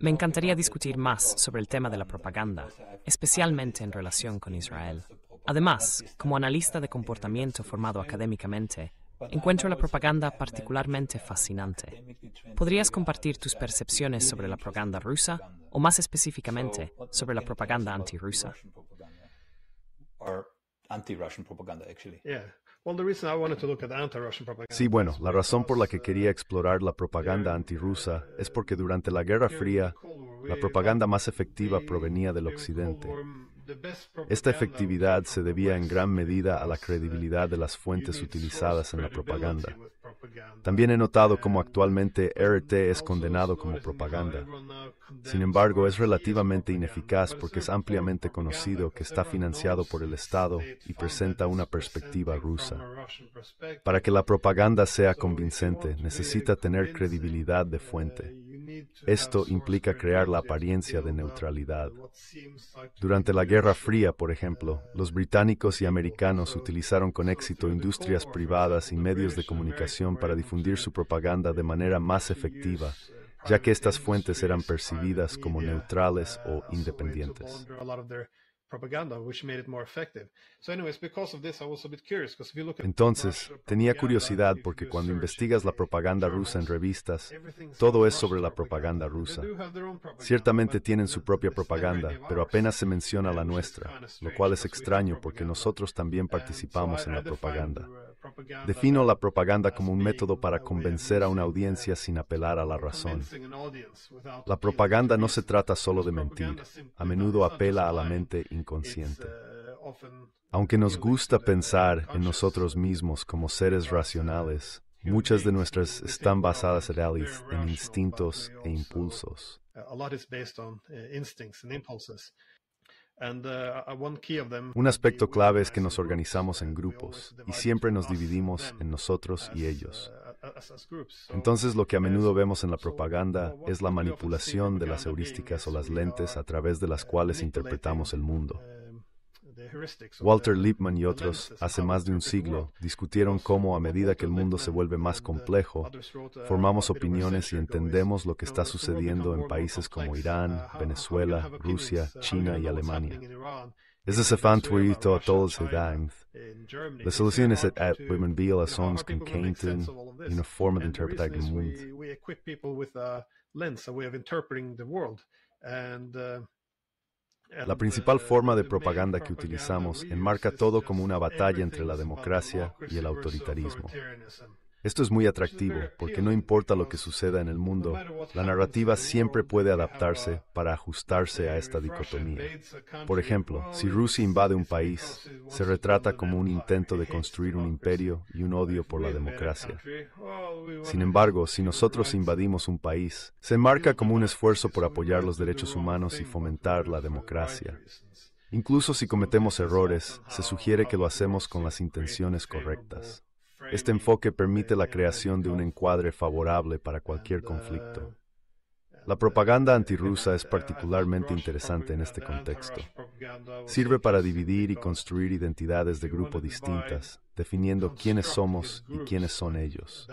Me encantaría discutir más sobre el tema de la propaganda, especialmente en relación con Israel. Además, como analista de comportamiento formado académicamente, encuentro la propaganda particularmente fascinante. ¿Podrías compartir tus percepciones sobre la propaganda rusa o más específicamente sobre la propaganda antirrusa? Sí, bueno, la razón por la que quería explorar la propaganda antirrusa es porque durante la Guerra Fría, la propaganda más efectiva provenía del Occidente. Esta efectividad se debía en gran medida a la credibilidad de las fuentes utilizadas en la propaganda. También he notado cómo actualmente RT es condenado como propaganda. Sin embargo, es relativamente ineficaz porque es ampliamente conocido que está financiado por el Estado y presenta una perspectiva rusa. Para que la propaganda sea convincente, necesita tener credibilidad de fuente. Esto implica crear la apariencia de neutralidad. Durante la Guerra Fría, por ejemplo, los británicos y americanos utilizaron con éxito industrias privadas y medios de comunicación para difundir su propaganda de manera más efectiva, ya que estas fuentes eran percibidas como neutrales o independientes. Entonces, tenía curiosidad porque cuando investigas la propaganda rusa en revistas, todo es sobre la propaganda rusa. Ciertamente tienen su propia propaganda, pero apenas se menciona la nuestra, lo cual es extraño porque nosotros también participamos en la propaganda. Defino la propaganda como un método para convencer a una audiencia sin apelar a la razón. La propaganda no se trata solo de mentir, a menudo apela a la mente inconsciente. Aunque nos gusta pensar en nosotros mismos como seres racionales, muchas de nuestras están basadas en instintos e impulsos. Uh, Un aspecto clave es que nos organizamos en grupos y siempre nos dividimos en nosotros y ellos. Uh, Entonces lo que a menudo vemos en la propaganda es la manipulación de las heurísticas o las lentes a través de las cuales interpretamos el mundo. Walter Lippmann y otros, hace más de un siglo, discutieron cómo a medida que el mundo se vuelve más complejo, formamos opiniones y entendemos lo que está sucediendo en países como Irán, Venezuela, Rusia, China y Alemania. Es ese fantuito a todos se dan. La solución es at women via songs con Kenten y una forma de interpretar el mundo. La principal forma de propaganda que utilizamos enmarca todo como una batalla entre la democracia y el autoritarismo. Esto es muy atractivo porque no importa lo que suceda en el mundo, la narrativa siempre puede adaptarse para ajustarse a esta dicotomía. Por ejemplo, si Rusia invade un país, se retrata como un intento de construir un imperio y un odio por la democracia. Sin embargo, si nosotros invadimos un país, se marca como un esfuerzo por apoyar los derechos humanos y fomentar la democracia. Incluso si cometemos errores, se sugiere que lo hacemos con las intenciones correctas. Este enfoque permite la creación de un encuadre favorable para cualquier conflicto. La propaganda antirrusa es particularmente interesante en este contexto. Sirve para dividir y construir identidades de grupo distintas, definiendo quiénes somos y quiénes son ellos.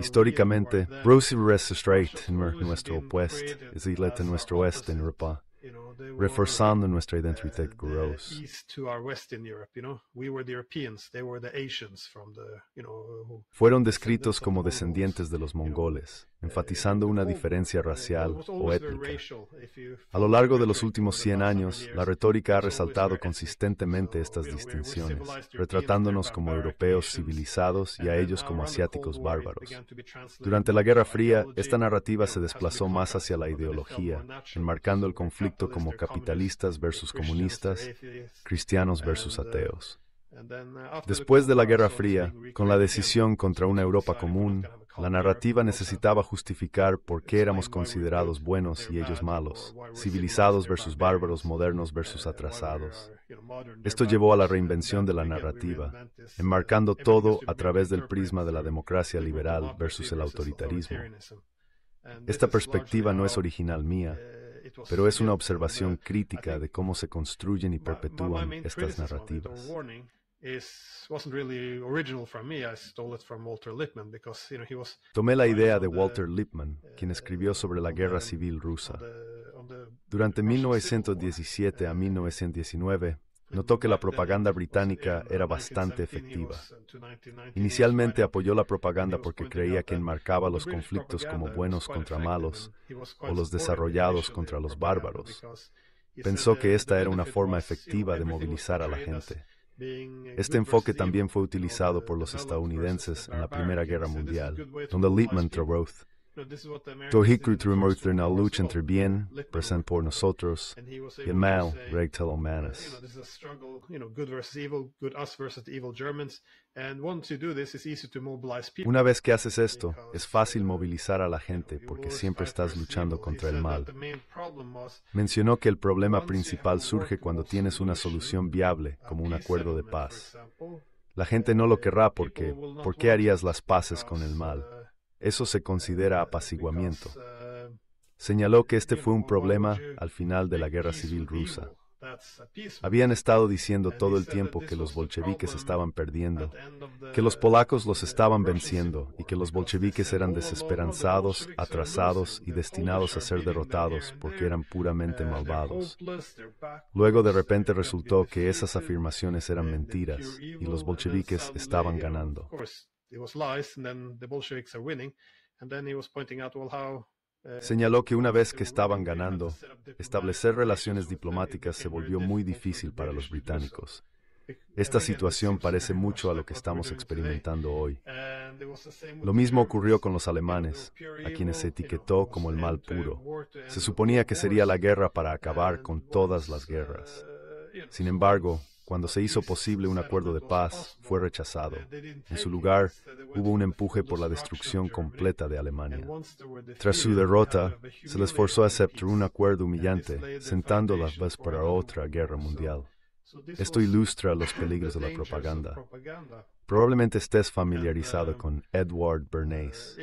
Históricamente, Rosie Straight en nuestro opuesto, es nuestro oeste en Europa reforzando nuestra identidad gross. Fueron descritos como descendientes de los mongoles, enfatizando una diferencia racial o étnica. A lo largo de los últimos 100 años, la retórica ha resaltado consistentemente estas distinciones, retratándonos como europeos civilizados y a ellos como asiáticos bárbaros. Durante la Guerra Fría, esta narrativa se desplazó más hacia la ideología, enmarcando el conflicto como capitalistas versus comunistas, cristianos versus ateos. Después de la Guerra Fría, con la decisión contra una Europa común, la narrativa necesitaba justificar por qué éramos considerados buenos y ellos malos, civilizados versus bárbaros, modernos versus atrasados. Esto llevó a la reinvención de la narrativa, enmarcando todo a través del prisma de la democracia liberal versus el autoritarismo. Esta perspectiva no es original mía, pero es una observación crítica de cómo se construyen y perpetúan estas narrativas. Tomé la idea de Walter Lippmann, quien escribió sobre la guerra civil rusa. Durante 1917 a 1919, notó que la propaganda británica era bastante efectiva. Inicialmente apoyó la propaganda porque creía que enmarcaba los conflictos como buenos contra malos o los desarrollados contra los bárbaros. Pensó que esta era una forma efectiva de movilizar a la gente. Este enfoque también fue utilizado por los estadounidenses en la Primera Guerra Mundial, donde Lippmann Traroth la lucha entre bien, present por nosotros, y el mal, recta humanas. Una vez que haces esto, es fácil movilizar a la gente porque siempre estás luchando contra el mal. Mencionó que el problema principal surge cuando tienes una solución viable, como un acuerdo de paz. La gente no lo querrá porque, ¿por qué harías las paces con el mal? Eso se considera apaciguamiento. Señaló que este fue un problema al final de la guerra civil rusa. Habían estado diciendo todo el tiempo que los bolcheviques estaban perdiendo, que los polacos los estaban venciendo y que los bolcheviques eran desesperanzados, atrasados y destinados a ser derrotados porque eran puramente malvados. Luego de repente resultó que esas afirmaciones eran mentiras y los bolcheviques estaban ganando. Señaló que una vez que estaban ganando, establecer relaciones diplomáticas se volvió muy difícil para los británicos. Esta situación parece mucho a lo que estamos experimentando hoy. Lo mismo ocurrió con los alemanes, a quienes se etiquetó como el mal puro. Se suponía que sería la guerra para acabar con todas las guerras. Sin embargo, cuando se hizo posible un acuerdo de paz, fue rechazado. En su lugar, hubo un empuje por la destrucción completa de Alemania. Tras su derrota, se les forzó a aceptar un acuerdo humillante, sentando las bases para otra guerra mundial. Esto ilustra los peligros de la propaganda. Probablemente estés familiarizado con Edward Bernays.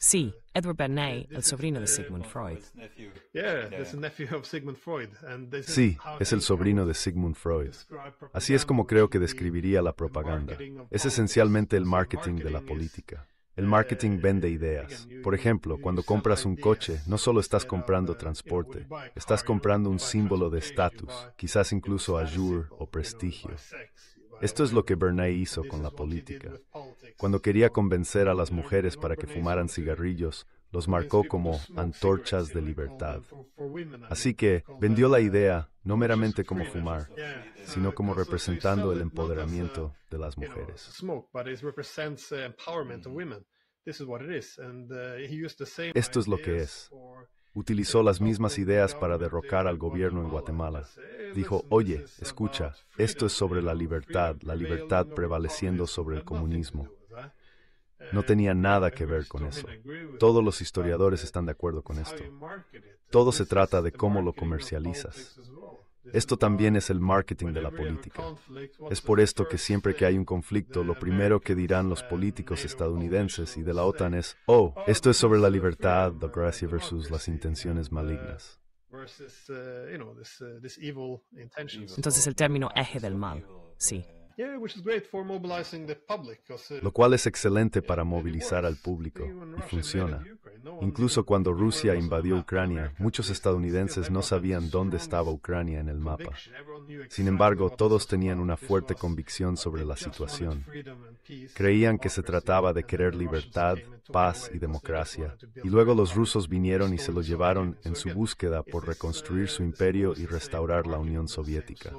Sí, Edward Bernays, el sobrino de Sigmund Freud. Sí, es el sobrino de Sigmund Freud. Así es como creo que describiría la propaganda. Es esencialmente el marketing de la política. El marketing vende ideas. Por ejemplo, cuando compras un coche, no solo estás comprando transporte, estás comprando un símbolo de estatus, quizás incluso ajour o prestigio. Esto es lo que Bernays hizo con la política. Cuando quería convencer a las mujeres para que fumaran cigarrillos, los marcó como antorchas de libertad. Así que vendió la idea no meramente como fumar, sino como representando el empoderamiento de las mujeres. Esto es lo que es. Utilizó las mismas ideas para derrocar al gobierno en Guatemala. Dijo, oye, escucha, esto es sobre la libertad, la libertad prevaleciendo sobre el comunismo. No tenía nada que ver con eso. Todos los historiadores están de acuerdo con esto. Todo se trata de cómo lo comercializas. Esto también es el marketing de la política. Es por esto que siempre que hay un conflicto, lo primero que dirán los políticos estadounidenses y de la OTAN es, oh, esto es sobre la libertad, la gracia versus las intenciones malignas. Entonces el término eje del mal, sí, lo cual es excelente para movilizar al público y funciona. Incluso cuando Rusia invadió Ucrania, muchos estadounidenses no sabían dónde estaba Ucrania en el mapa. Sin embargo, todos tenían una fuerte convicción sobre la situación. Creían que se trataba de querer libertad, paz y democracia. Y luego los rusos vinieron y se lo llevaron en su búsqueda por reconstruir su imperio y restaurar la Unión Soviética.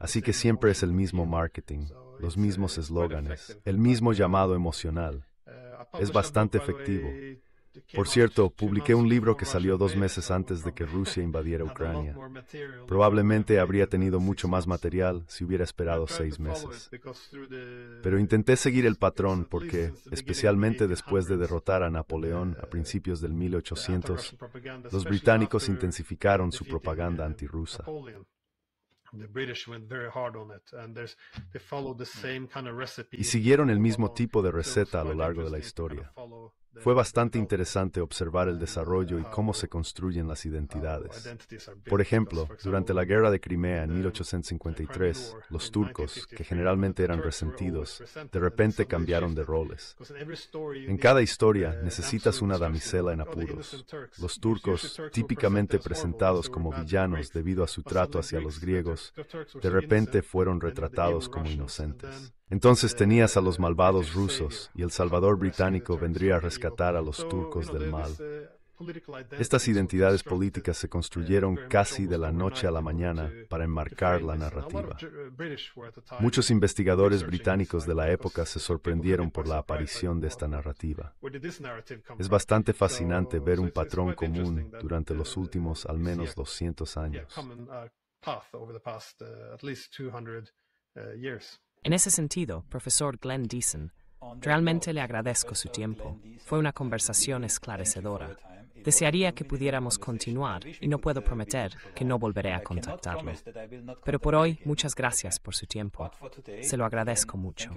Así que siempre es el mismo marketing, los mismos eslóganes, el mismo llamado emocional. Es bastante efectivo. Por cierto, publiqué un libro que salió dos meses antes de que Rusia invadiera Ucrania. Probablemente habría tenido mucho más material si hubiera esperado seis meses. Pero intenté seguir el patrón porque, especialmente después de derrotar a Napoleón a principios del 1800, los británicos intensificaron su propaganda antirrusa. Y siguieron el mismo tipo de receta a lo largo de la historia. Fue bastante interesante observar el desarrollo y cómo se construyen las identidades. Por ejemplo, durante la Guerra de Crimea en 1853, los turcos, que generalmente eran resentidos, de repente cambiaron de roles. En cada historia necesitas una damisela en apuros. Los turcos, típicamente presentados como villanos debido a su trato hacia los griegos, de repente fueron retratados como inocentes. Entonces tenías a los malvados rusos y el Salvador británico vendría a rescatar a los turcos del mal. Estas identidades políticas se construyeron casi de la noche a la mañana para enmarcar la narrativa. Muchos investigadores británicos de la época se sorprendieron por la aparición de esta narrativa. Es bastante fascinante ver un patrón común durante los últimos al menos 200 años. En ese sentido, profesor Glenn Deason, realmente le agradezco su tiempo. Fue una conversación esclarecedora. Desearía que pudiéramos continuar y no puedo prometer que no volveré a contactarlo. Pero por hoy, muchas gracias por su tiempo. Se lo agradezco mucho.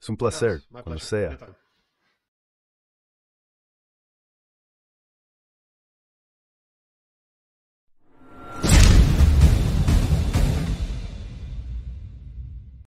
Es un placer, cuando sea.